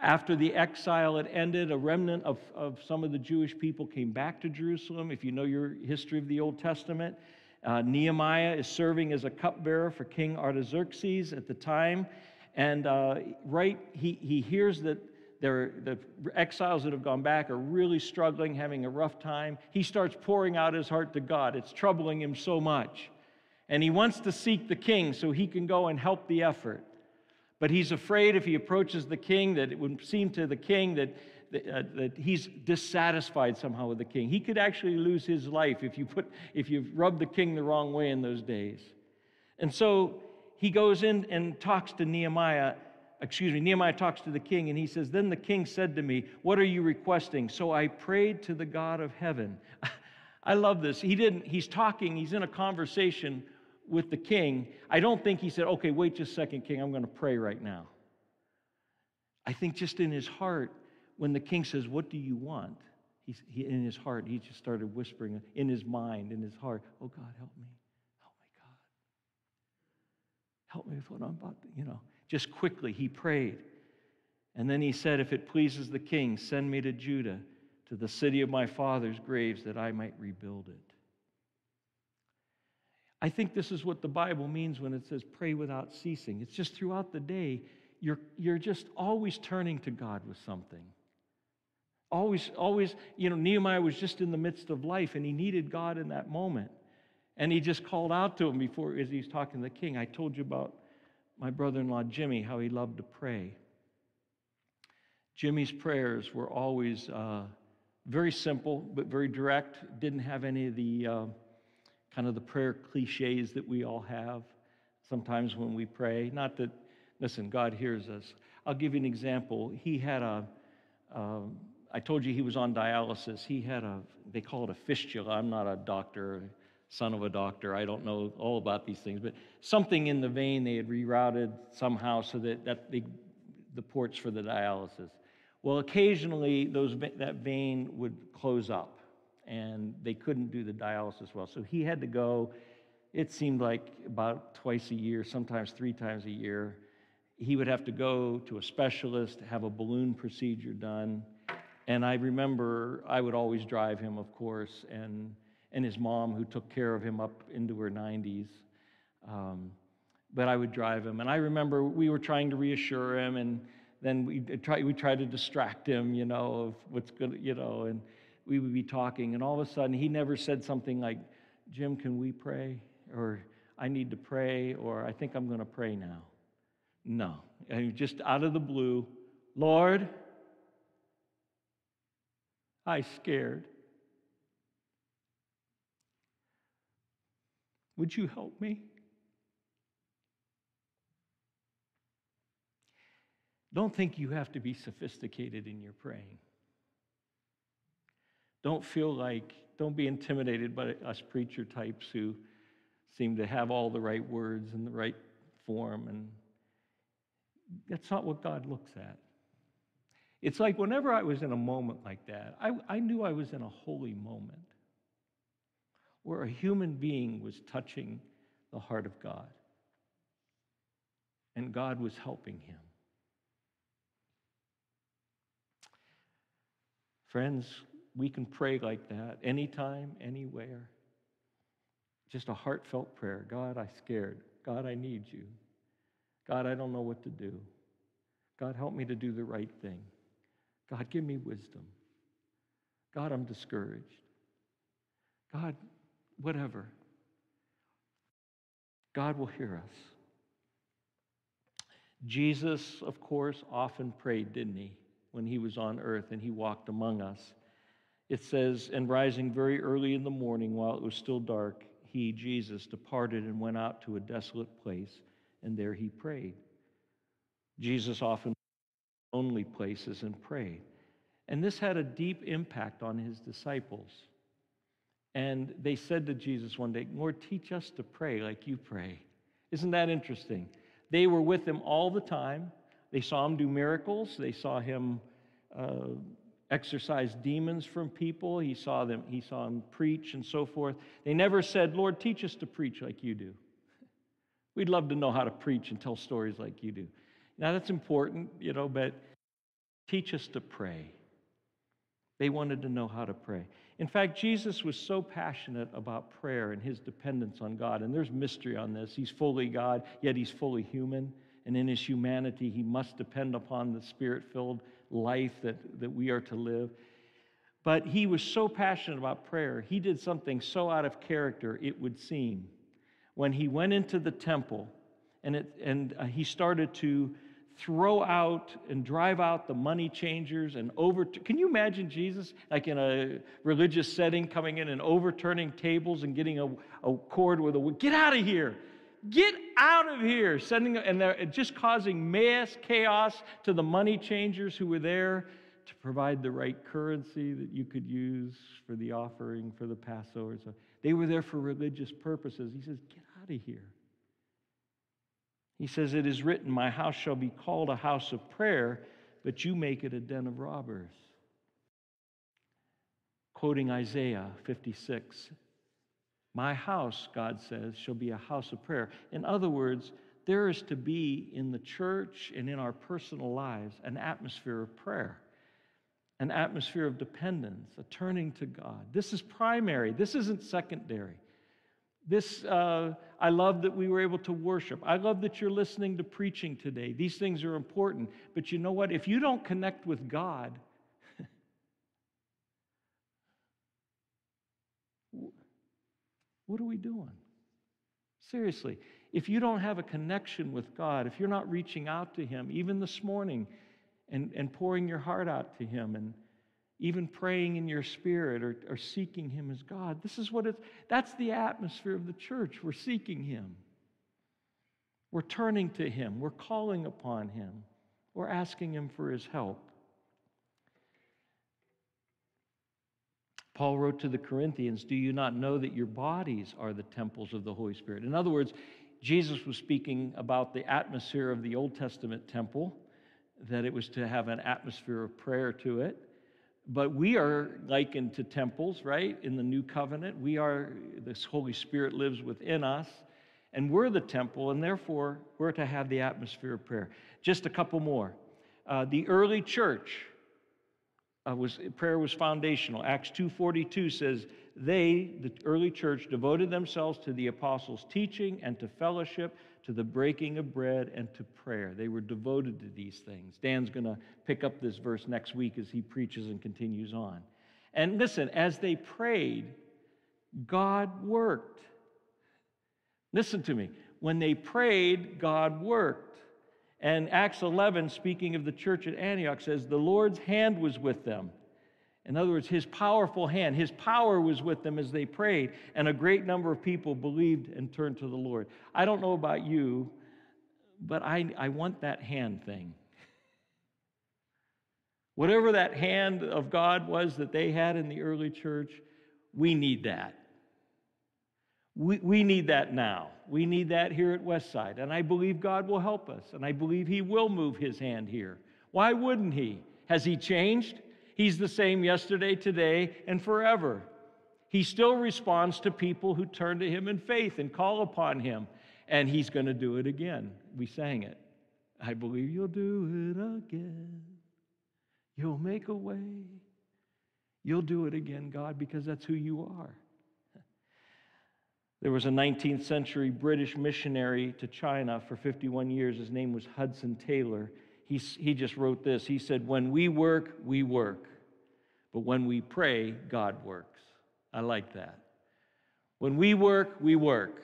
After the exile had ended, a remnant of, of some of the Jewish people came back to Jerusalem. If you know your history of the Old Testament, uh, Nehemiah is serving as a cupbearer for King Artaxerxes at the time. And uh, right, he, he hears that there, the exiles that have gone back are really struggling, having a rough time. He starts pouring out his heart to God. It's troubling him so much. And he wants to seek the king so he can go and help the effort. But he's afraid if he approaches the king that it would seem to the king that, that, uh, that, he's dissatisfied somehow with the king. He could actually lose his life if you, put, if you rub the king the wrong way in those days. And so he goes in and talks to Nehemiah. Excuse me, Nehemiah talks to the king and he says, Then the king said to me, What are you requesting? So I prayed to the God of heaven. (laughs) I love this. He didn't, he's talking, he's in a conversation with the king, I don't think he said, okay, wait just a second, king, I'm going to pray right now. I think just in his heart, when the king says, What do you want? He's, he, in his heart, he just started whispering in his mind, in his heart, Oh God, help me. Help me, God. Help me with what I'm about to, you know. Just quickly, he prayed. And then he said, If it pleases the king, send me to Judah, to the city of my father's graves, that I might rebuild it. I think this is what the Bible means when it says pray without ceasing. It's just throughout the day, you're, you're just always turning to God with something. Always, always, you know, Nehemiah was just in the midst of life and he needed God in that moment. And he just called out to him before, as he's talking to the king. I told you about my brother in law, Jimmy, how he loved to pray. Jimmy's prayers were always uh, very simple, but very direct. Didn't have any of the uh, kind of the prayer cliches that we all have sometimes when we pray. Not that, listen, God hears us. I'll give you an example. He had a, uh, I told you he was on dialysis. He had a, they call it a fistula. I'm not a doctor, son of a doctor. I don't know all about these things, but something in the vein they had rerouted somehow so that, that they, the ports for the dialysis. Well, occasionally those, that vein would close up and they couldn't do the dialysis well. So he had to go, it seemed like about twice a year, sometimes three times a year. He would have to go to a specialist, have a balloon procedure done. And I remember I would always drive him, of course, and, and his mom, who took care of him up into her 90s. Um, but I would drive him. And I remember we were trying to reassure him, and then we try we tried to distract him, you know, of what's good, you know, and we would be talking, and all of a sudden he never said something like, "Jim, can we pray?" or "I need to pray," or "I think I'm going to pray now." No, and just out of the blue, Lord, I'm scared. Would you help me? Don't think you have to be sophisticated in your praying. Don't feel like, don't be intimidated by us preacher types who seem to have all the right words and the right form. And that's not what God looks at. It's like whenever I was in a moment like that, I, I knew I was in a holy moment where a human being was touching the heart of God. And God was helping him. Friends, we can pray like that anytime, anywhere. Just a heartfelt prayer. God, I scared. God, I need you. God, I don't know what to do. God, help me to do the right thing. God, give me wisdom. God, I'm discouraged. God, whatever. God will hear us. Jesus, of course, often prayed, didn't he, when he was on earth and he walked among us. It says, And rising very early in the morning while it was still dark, he, Jesus, departed and went out to a desolate place, and there he prayed. Jesus often lonely places and prayed. And this had a deep impact on his disciples. And they said to Jesus one day, Lord, teach us to pray like you pray. Isn't that interesting? They were with him all the time. They saw him do miracles. They saw him uh, exorcise demons from people. He saw them. He saw him preach and so forth. They never said, "Lord, teach us to preach like you do." (laughs) We'd love to know how to preach and tell stories like you do. Now that's important, you know, but teach us to pray. They wanted to know how to pray. In fact, Jesus was so passionate about prayer and his dependence on God, and there's mystery on this. He's fully God, yet he's fully human. And in his humanity, he must depend upon the spirit filled life that, that we are to live. But he was so passionate about prayer, he did something so out of character, it would seem. When he went into the temple and, it, and uh, he started to throw out and drive out the money changers and over can you imagine jesus like in a religious setting coming in and overturning tables and getting a, a cord with a get out of here get out of here sending and they're just causing mass chaos to the money changers who were there to provide the right currency that you could use for the offering for the passover. So they were there for religious purposes. He says get out of here. He says, It is written, My house shall be called a house of prayer, but you make it a den of robbers. Quoting Isaiah 56, My house, God says, shall be a house of prayer. In other words, there is to be in the church and in our personal lives an atmosphere of prayer, an atmosphere of dependence, a turning to God. This is primary, this isn't secondary. This, uh, I love that we were able to worship. I love that you're listening to preaching today. These things are important. But you know what? If you don't connect with God, what are we doing? Seriously, if you don't have a connection with God, if you're not reaching out to Him, even this morning, and, and pouring your heart out to Him and even praying in your spirit or, or seeking Him as God. This is what it's, that's the atmosphere of the church. We're seeking Him. We're turning to Him. We're calling upon Him. We're asking Him for His help. Paul wrote to the Corinthians, Do you not know that your bodies are the temples of the Holy Spirit? In other words, Jesus was speaking about the atmosphere of the Old Testament temple, that it was to have an atmosphere of prayer to it. But we are likened to temples, right? In the new covenant, we are, this Holy Spirit lives within us, and we're the temple, and therefore we're to have the atmosphere of prayer. Just a couple more. Uh, the early church, uh, was prayer was foundational. Acts 2:42 says they, the early church, devoted themselves to the apostles' teaching and to fellowship, to the breaking of bread and to prayer. They were devoted to these things. Dan's going to pick up this verse next week as he preaches and continues on. And listen, as they prayed, God worked. Listen to me. When they prayed, God worked. And Acts 11, speaking of the church at Antioch, says, The Lord's hand was with them. In other words, his powerful hand, his power was with them as they prayed, and a great number of people believed and turned to the Lord. I don't know about you, but I, I want that hand thing. Whatever that hand of God was that they had in the early church, we need that. We, we need that now. We need that here at Westside. And I believe God will help us. And I believe He will move His hand here. Why wouldn't He? Has He changed? He's the same yesterday, today, and forever. He still responds to people who turn to Him in faith and call upon Him. And He's going to do it again. We sang it. I believe you'll do it again. You'll make a way. You'll do it again, God, because that's who you are. There was a 19th century British missionary to China for 51 years. His name was Hudson Taylor. He, he just wrote this. He said, When we work, we work. But when we pray, God works. I like that. When we work, we work.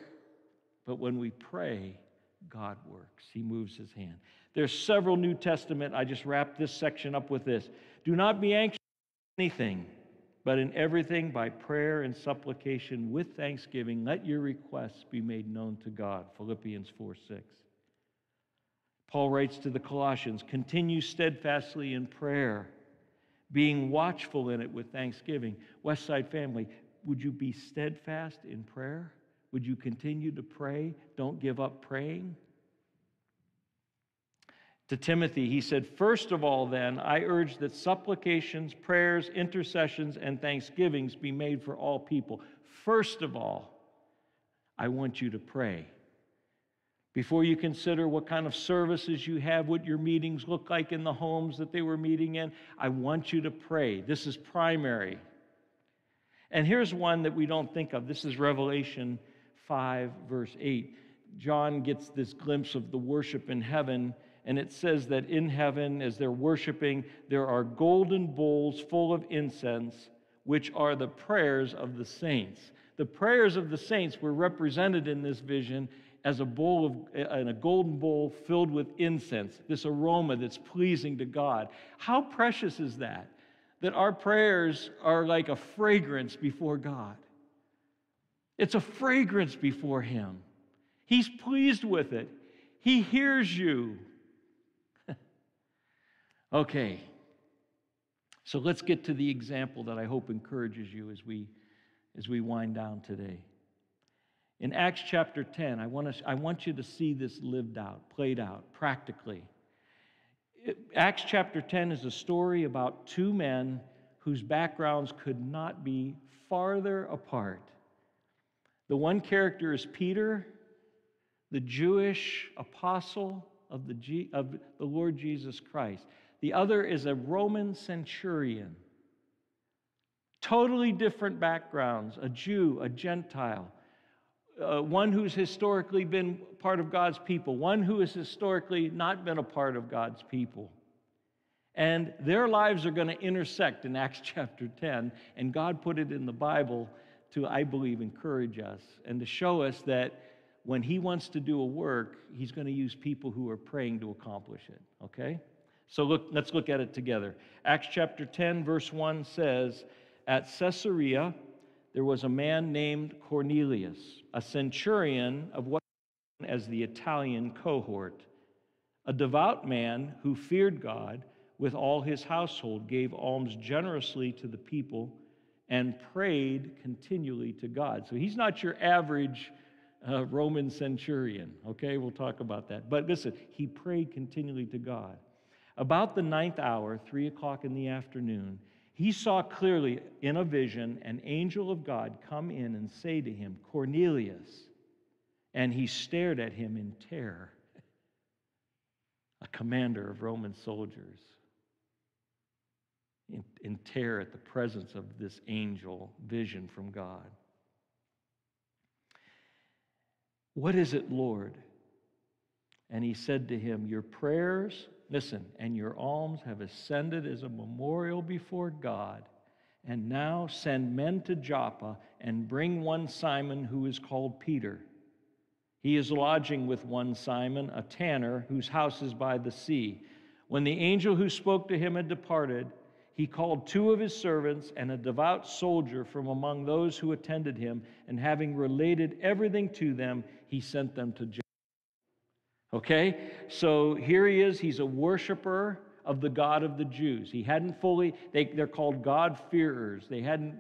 But when we pray, God works. He moves his hand. There's several New Testament. I just wrap this section up with this. Do not be anxious anything but in everything, by prayer and supplication with thanksgiving, let your requests be made known to God. Philippians 4 6. Paul writes to the Colossians continue steadfastly in prayer, being watchful in it with thanksgiving. Westside family, would you be steadfast in prayer? Would you continue to pray? Don't give up praying to Timothy, he said, First of all, then, I urge that supplications, prayers, intercessions, and thanksgivings be made for all people. First of all, I want you to pray. Before you consider what kind of services you have, what your meetings look like in the homes that they were meeting in, I want you to pray. This is primary. And here's one that we don't think of. This is Revelation 5, verse 8. John gets this glimpse of the worship in heaven and it says that in heaven, as they're worshiping, there are golden bowls full of incense, which are the prayers of the saints. The prayers of the saints were represented in this vision as a bowl of in a golden bowl filled with incense, this aroma that's pleasing to God. How precious is that? That our prayers are like a fragrance before God. It's a fragrance before Him. He's pleased with it. He hears you. Okay, so let's get to the example that I hope encourages you as we, as we wind down today. In Acts chapter 10, I want, to, I want you to see this lived out, played out practically. Acts chapter 10 is a story about two men whose backgrounds could not be farther apart. The one character is Peter, the Jewish apostle of the, G, of the Lord Jesus Christ. The other is a Roman centurion. Totally different backgrounds a Jew, a Gentile, uh, one who's historically been part of God's people, one who has historically not been a part of God's people. And their lives are going to intersect in Acts (laughs) chapter 10, and God put it in the Bible to, I believe, encourage us and to show us that when He wants to do a work, He's going to use people who are praying to accomplish it, okay? So look, let's look at it together. Acts chapter 10, verse 1 says, At Caesarea there was a man named Cornelius, a centurion of what as the Italian cohort, a devout man who feared God with all his household, gave alms generously to the people, and prayed continually to God. So he's not your average uh, Roman centurion, okay? We'll talk about that. But listen, he prayed continually to God. About the ninth hour, three o'clock in the afternoon, he saw clearly in a vision an angel of God come in and say to him, Cornelius. And he stared at him in terror. A commander of Roman soldiers in, in terror at the presence of this angel vision from God. What is it, Lord? And he said to him, Your prayers, listen, and your alms have ascended as a memorial before God. And now send men to Joppa and bring one Simon who is called Peter. He is lodging with one Simon, a tanner, whose house is by the sea. When the angel who spoke to him had departed, he called two of his servants and a devout soldier from among those who attended him, and having related everything to them, he sent them to Joppa. Okay? So here he is. He's a worshiper of the God of the Jews. He hadn't fully, they, they're called God-fearers. They hadn't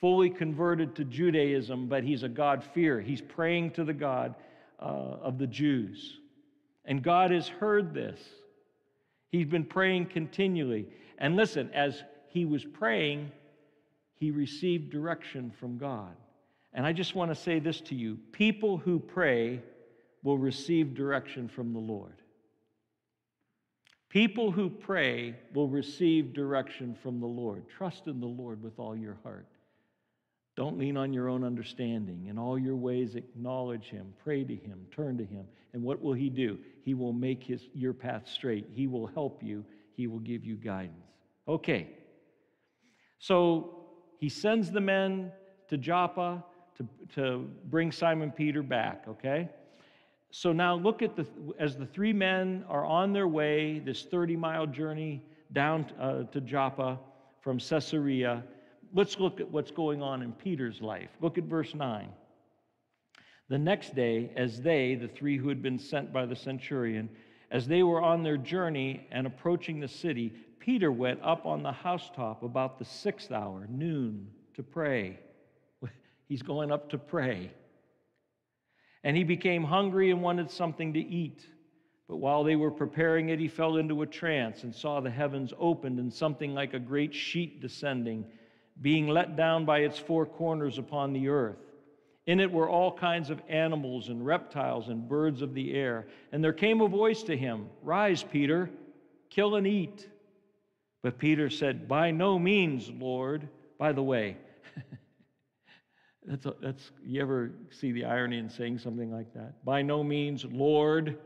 fully converted to Judaism, but he's a God-fearer. He's praying to the God uh, of the Jews. And God has heard this. He's been praying continually. And listen, as he was praying, he received direction from God. And I just want to say this to you people who pray will receive direction from the Lord. People who pray will receive direction from the Lord. Trust in the Lord with all your heart. Don't lean on your own understanding. In all your ways, acknowledge Him, pray to Him, turn to Him. And what will He do? He will make his, your path straight. He will help you, He will give you guidance. Okay. So he sends the men to Joppa to, to bring Simon Peter back, okay? So now look at the, as the three men are on their way, this 30 mile journey down uh, to Joppa from Caesarea let's look at what's going on in Peter's life. Look at verse 9. The next day, as they, the three who had been sent by the centurion, as they were on their journey and approaching the city, Peter went up on the housetop about the sixth hour, noon, to pray. (laughs) He's going up to pray. And he became hungry and wanted something to eat. But while they were preparing it, he fell into a trance and saw the heavens opened and something like a great sheet descending being let down by its four corners upon the earth. In it were all kinds of animals and reptiles and birds of the air. And there came a voice to him Rise, Peter, kill and eat. But Peter said, By no means, Lord. By the way, (laughs) that's, a, that's you ever see the irony in saying something like that? By no means, Lord.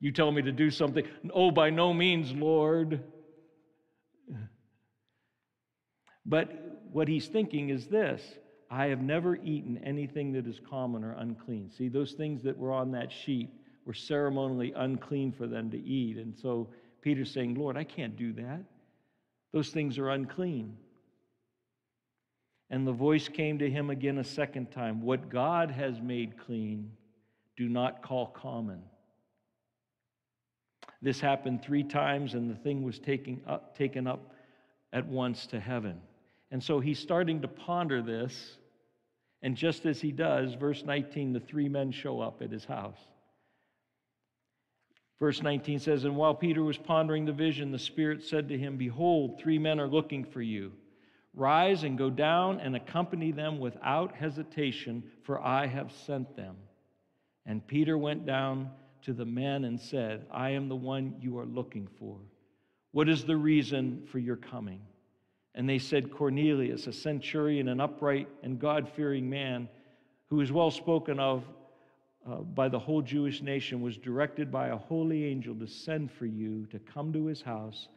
You tell me to do something. Oh, by no means, Lord. But what he's thinking is this I have never eaten anything that is common or unclean. See, those things that were on that sheet were ceremonially unclean for them to eat. And so Peter's saying, Lord, I can't do that. Those things are unclean. And the voice came to him again a second time What God has made clean, do not call common. This happened three times, and the thing was taken up, taken up at once to heaven. And so he's starting to ponder this. And just as he does, verse 19, the three men show up at his house. Verse 19 says, And while Peter was pondering the vision, the Spirit said to him, Behold, three men are looking for you. Rise and go down and accompany them without hesitation, for I have sent them. And Peter went down to the men and said, I am the one you are looking for. What is the reason for your coming? And they said, Cornelius, a centurion, an upright and God fearing man, who is well spoken of uh, by the whole Jewish nation, was directed by a holy angel to send for you to come to his house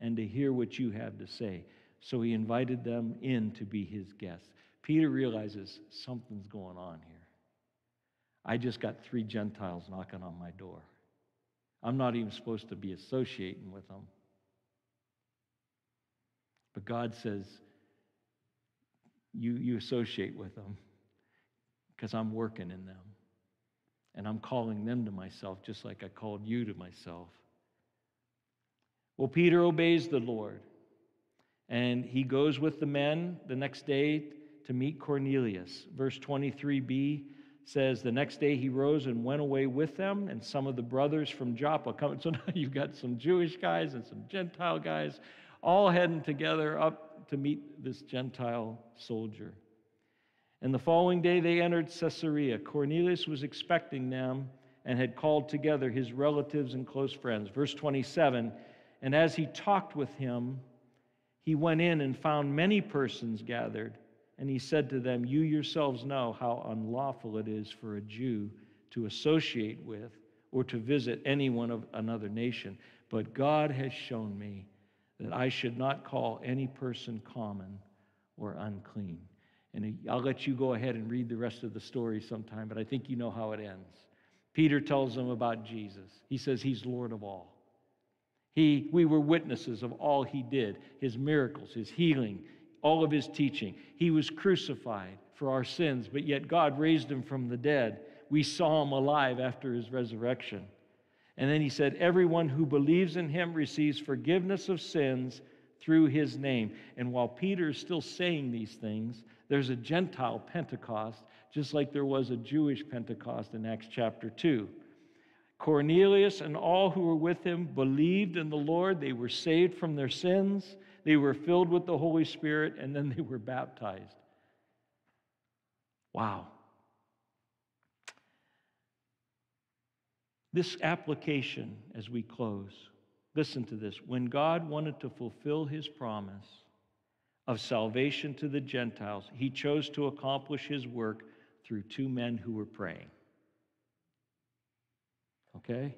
and to hear what you have to say. So he invited them in to be his guests. Peter realizes something's going on here. I just got three Gentiles knocking on my door. I'm not even supposed to be associating with them. But God says, you, you associate with them because I'm working in them. And I'm calling them to myself just like I called you to myself. Well, Peter obeys the Lord. And he goes with the men the next day to meet Cornelius. Verse 23b says, The next day he rose and went away with them, and some of the brothers from Joppa come. So (laughs) now you've got some Jewish guys and some Gentile guys all heading together up to meet this Gentile soldier. And the following day they entered Caesarea. Cornelius was expecting them and had called together his relatives and close friends. Verse 27 And as he talked with him, he went in and found many persons gathered, and he said to them, You yourselves know how unlawful it is for a Jew to associate with or to visit anyone of another nation. But God has shown me that I should not call any person common or unclean. And I'll let you go ahead and read the rest of the story sometime, but I think you know how it ends. Peter tells them about Jesus. He says he's Lord of all. He, we were witnesses of all he did his miracles, his healing, all of his teaching. He was crucified for our sins, but yet God raised him from the dead. We saw him alive after his resurrection. And then he said, Everyone who believes in him receives forgiveness of sins through his name. And while Peter is still saying these things, there's a Gentile Pentecost, just like there was a Jewish Pentecost in Acts chapter 2. Cornelius and all who were with him believed in the Lord. They were saved from their sins, they were filled with the Holy Spirit, and then they were baptized. Wow. This application as we close, listen to this. When God wanted to fulfill his promise of salvation to the Gentiles, he chose to accomplish his work through two men who were praying. Okay?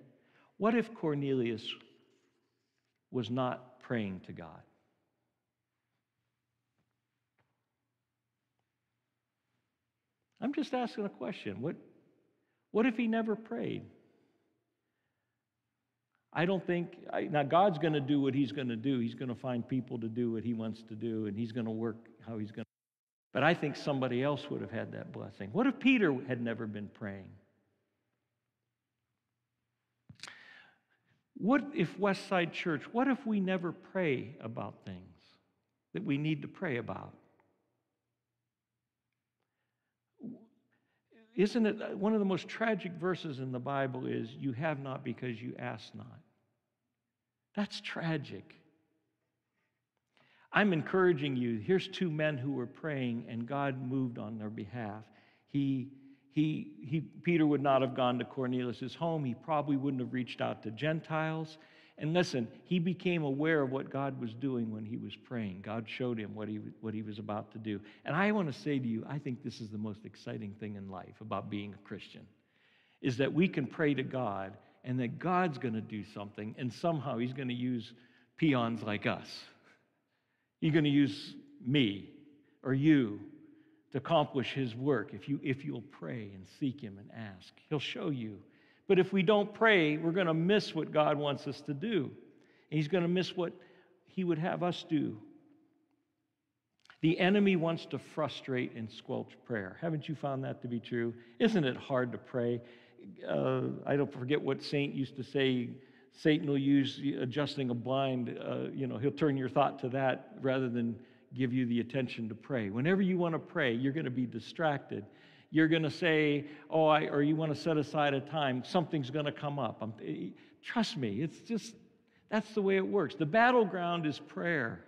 What if Cornelius was not praying to God? I'm just asking a question. What, what if he never prayed? I don't think, I, now God's going to do what he's going to do. He's going to find people to do what he wants to do, and he's going to work how he's going to. But I think somebody else would have had that blessing. What if Peter had never been praying? What if West Side Church, what if we never pray about things that we need to pray about? Isn't it one of the most tragic verses in the Bible is you have not because you ask not? That's tragic. I'm encouraging you. Here's two men who were praying and God moved on their behalf. He he, he, Peter would not have gone to Cornelius' home. He probably wouldn't have reached out to Gentiles. And listen, he became aware of what God was doing when he was praying. God showed him what he, what he was about to do. And I want to say to you, I think this is the most exciting thing in life about being a Christian, is that we can pray to God and that God's going to do something, and somehow he's going to use peons like us. He's going to use me or you to accomplish his work if, you, if you'll pray and seek him and ask. He'll show you. But if we don't pray, we're going to miss what God wants us to do. And he's going to miss what he would have us do. The enemy wants to frustrate and squelch prayer. Haven't you found that to be true? Isn't it hard to pray? Uh, I don't forget what Saint used to say. Satan will use adjusting a blind, uh, you know, he'll turn your thought to that rather than give you the attention to pray. Whenever you want to pray, you're going to be distracted. You're going to say, oh, I, or you want to set aside a time, something's going to come up. I'm, trust me, it's just, that's the way it works. The battleground is prayer.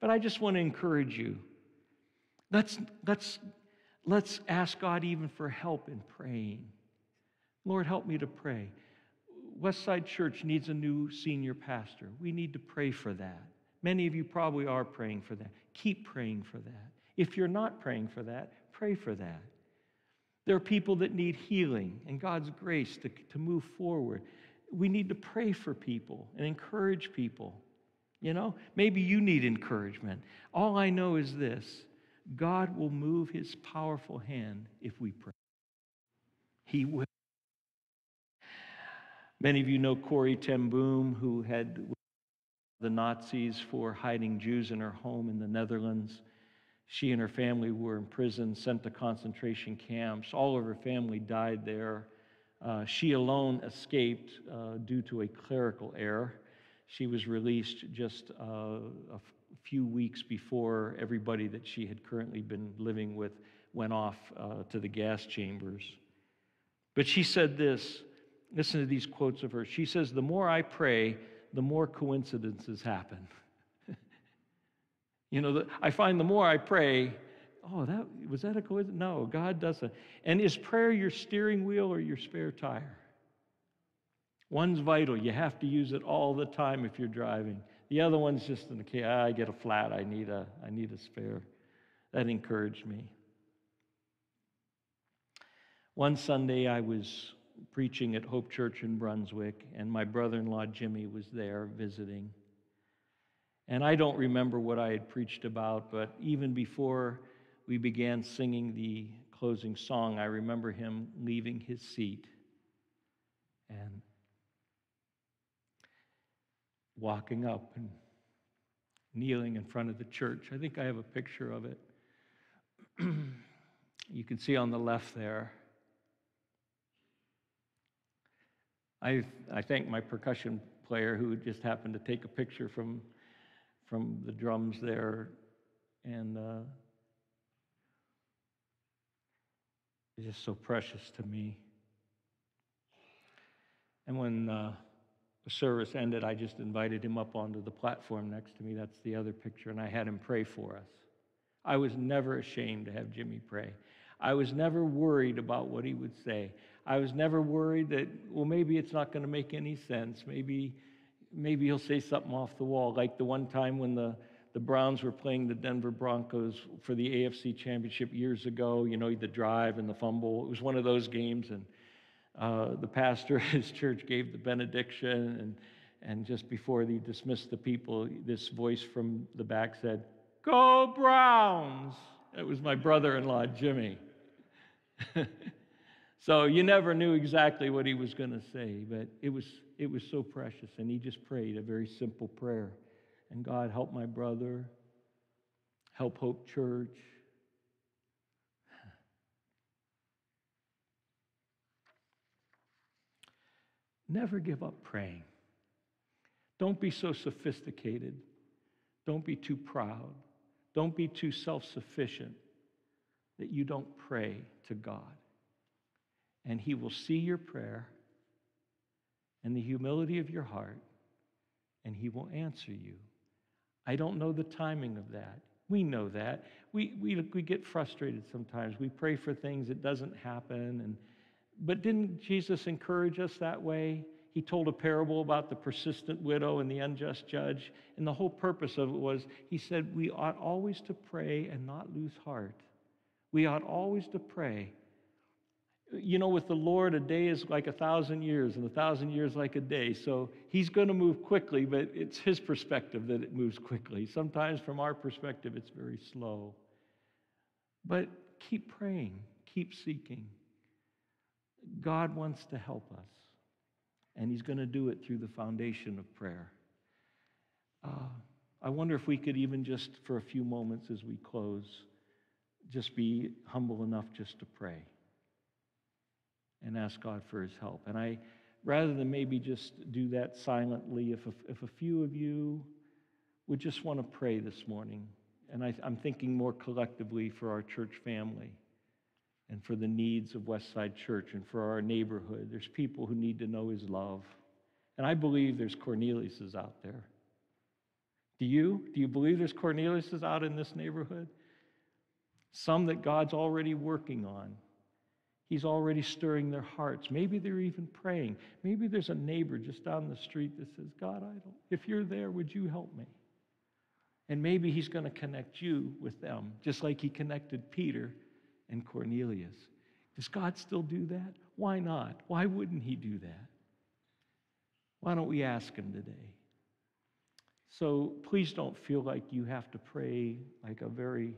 But I just want to encourage you. Let's, let's, let's ask God even for help in praying. Lord, help me to pray. Westside Church needs a new senior pastor. We need to pray for that. Many of you probably are praying for that. Keep praying for that. If you're not praying for that, pray for that. There are people that need healing and God's grace to, to move forward. We need to pray for people and encourage people. You know, maybe you need encouragement. All I know is this God will move his powerful hand if we pray. He will. Many of you know Corrie ten Boom, who had the Nazis for hiding Jews in her home in the Netherlands. She and her family were imprisoned, sent to concentration camps. All of her family died there. Uh, she alone escaped uh, due to a clerical error. She was released just uh, a f- few weeks before everybody that she had currently been living with went off uh, to the gas chambers. But she said this listen to these quotes of her. She says, The more I pray, the more coincidences happen. (laughs) you know, the, I find the more I pray, oh, that was that a coincidence? No, God doesn't. And is prayer your steering wheel or your spare tire? One's vital. You have to use it all the time if you're driving. The other one's just in the case, ah, I get a flat, I need a, I need a spare. That encouraged me. One Sunday I was preaching at Hope Church in Brunswick, and my brother in law Jimmy was there visiting. And I don't remember what I had preached about, but even before we began singing the closing song, I remember him leaving his seat and walking up and kneeling in front of the church. I think I have a picture of it. (clears throat) you can see on the left there. I, I thank my percussion player who just happened to take a picture from, from the drums there. And uh, it's just so precious to me. And when uh, the service ended, I just invited him up onto the platform next to me. That's the other picture. And I had him pray for us. I was never ashamed to have Jimmy pray. I was never worried about what he would say. I was never worried that, well, maybe it's not going to make any sense. Maybe, maybe he'll say something off the wall, like the one time when the, the Browns were playing the Denver Broncos for the AFC Championship years ago, you know, the drive and the fumble. It was one of those games, and uh, the pastor at his church gave the benediction, and, and just before he dismissed the people, this voice from the back said, Go Browns! It was my brother in law, Jimmy. (laughs) so you never knew exactly what he was going to say, but it was, it was so precious. And he just prayed a very simple prayer. And God, help my brother, help Hope Church. Never give up praying. Don't be so sophisticated. Don't be too proud. Don't be too self sufficient that you don't pray to God. And He will see your prayer and the humility of your heart, and He will answer you. I don't know the timing of that. We know that. We, we, we get frustrated sometimes. We pray for things, it doesn't happen. And, but didn't Jesus encourage us that way? he told a parable about the persistent widow and the unjust judge. And the whole purpose of it was he said we ought always to pray and not lose heart. We ought always to pray. You know, with the Lord, a day is like a thousand years, and a thousand years like a day. So he's going to move quickly, but it's his perspective that it moves quickly. Sometimes, from our perspective, it's very slow. But keep praying, keep seeking. God wants to help us and He's going to do it through the foundation of prayer. Uh, I wonder if we could even just for a few moments as we close, just be humble enough just to pray and ask God for His help. And I, rather than maybe just do that silently, if a, if a few of you would just want to pray this morning, and I, I'm thinking more collectively for our church family and for the needs of Westside Church and for our neighborhood. There's people who need to know His love. And I believe there's Corneliuses out there. Do you? Do you believe there's Corneliuses out in this neighborhood? Some that God's already working on. He's already stirring their hearts. Maybe they're even praying. Maybe there's a neighbor just down the street that says, God, I don't, if you're there, would you help me? And maybe he's going to connect you with them, just like he connected Peter and Cornelius. Does God still do that? Why not? Why wouldn't He do that? Why don't we ask Him today? So please don't feel like you have to pray like a very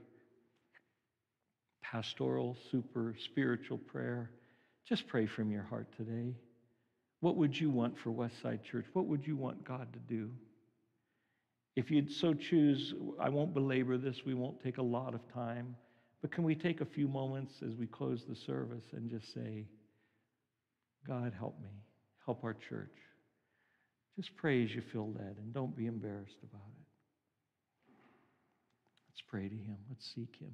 pastoral, super spiritual prayer. Just pray from your heart today. What would you want for Westside Church? What would you want God to do? If you'd so choose, I won't belabor this, we won't take a lot of time, but can we take a few moments as we close the service and just say, God, help me, help our church. Just pray as you feel led and don't be embarrassed about it. Let's pray to Him, let's seek Him.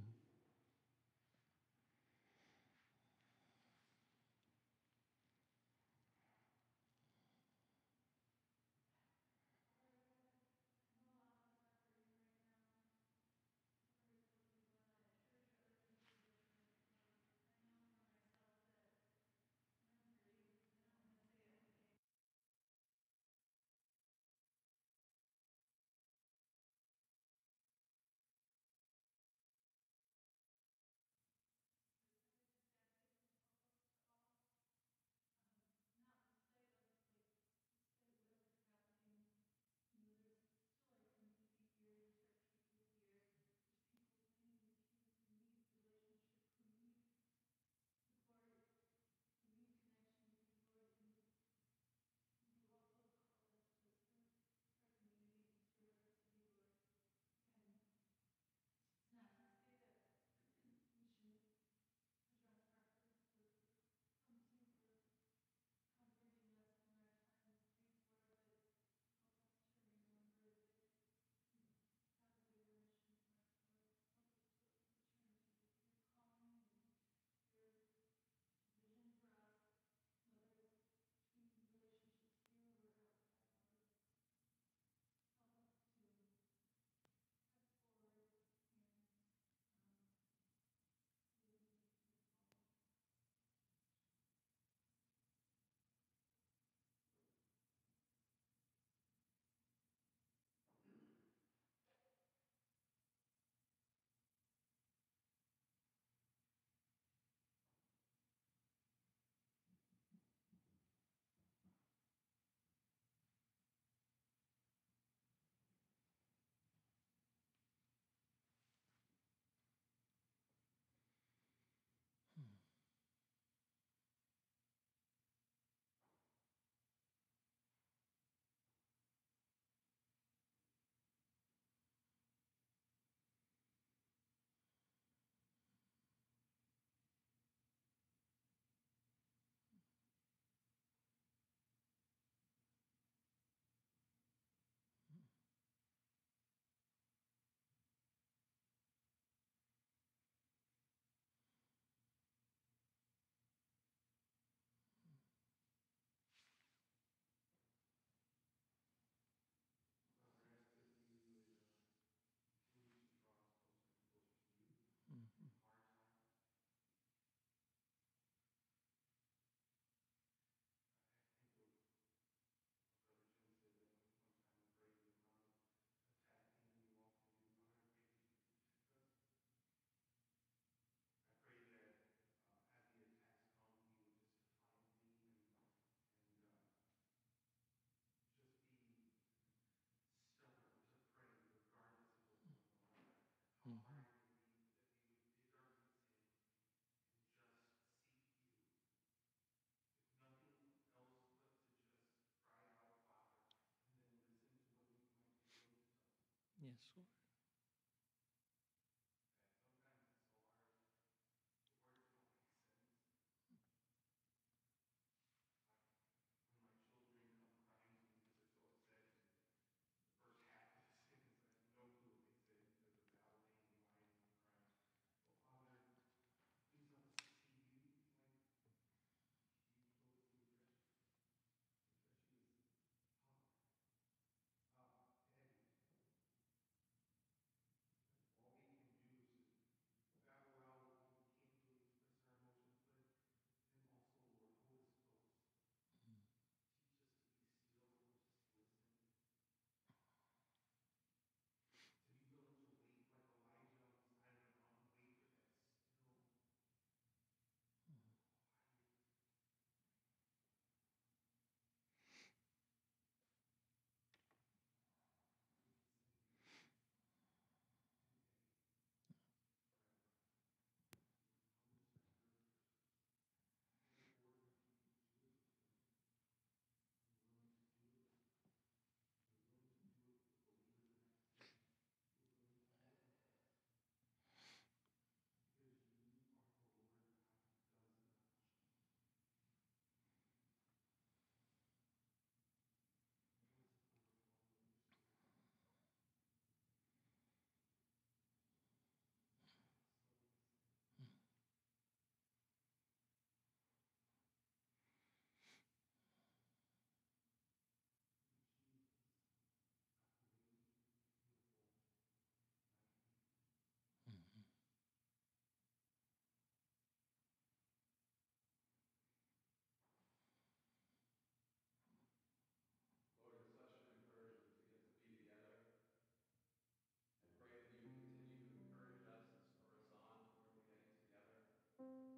Yes, Lord.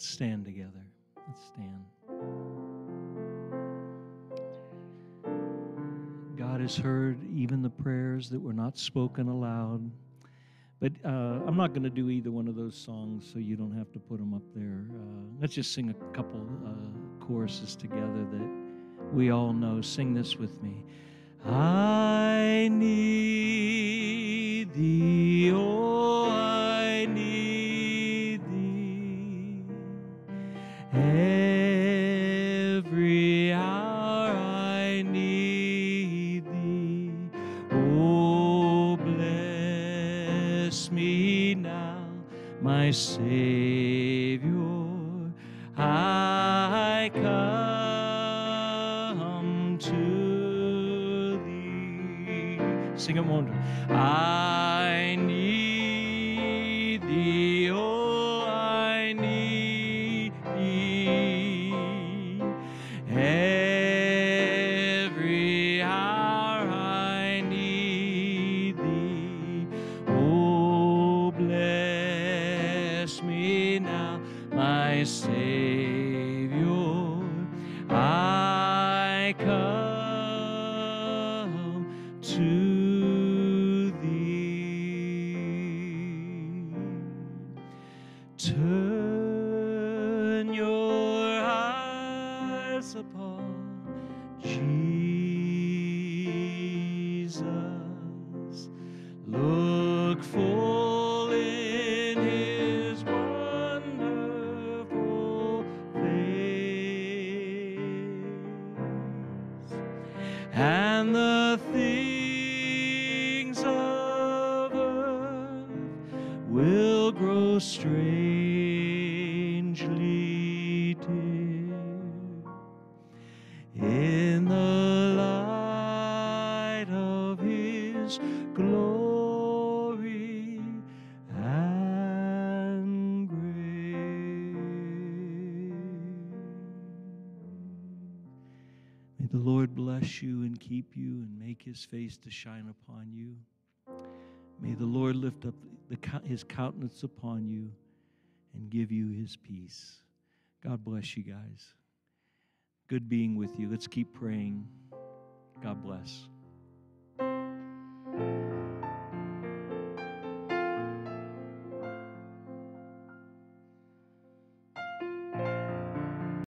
Let's stand together. Let's stand. God has heard even the prayers that were not spoken aloud. But uh, I'm not going to do either one of those songs, so you don't have to put them up there. Uh, let's just sing a couple uh, choruses together that we all know. Sing this with me. I need thee, oh, my face to shine upon you. May the Lord lift up the, his countenance upon you and give you his peace. God bless you guys. Good being with you. Let's keep praying. God bless.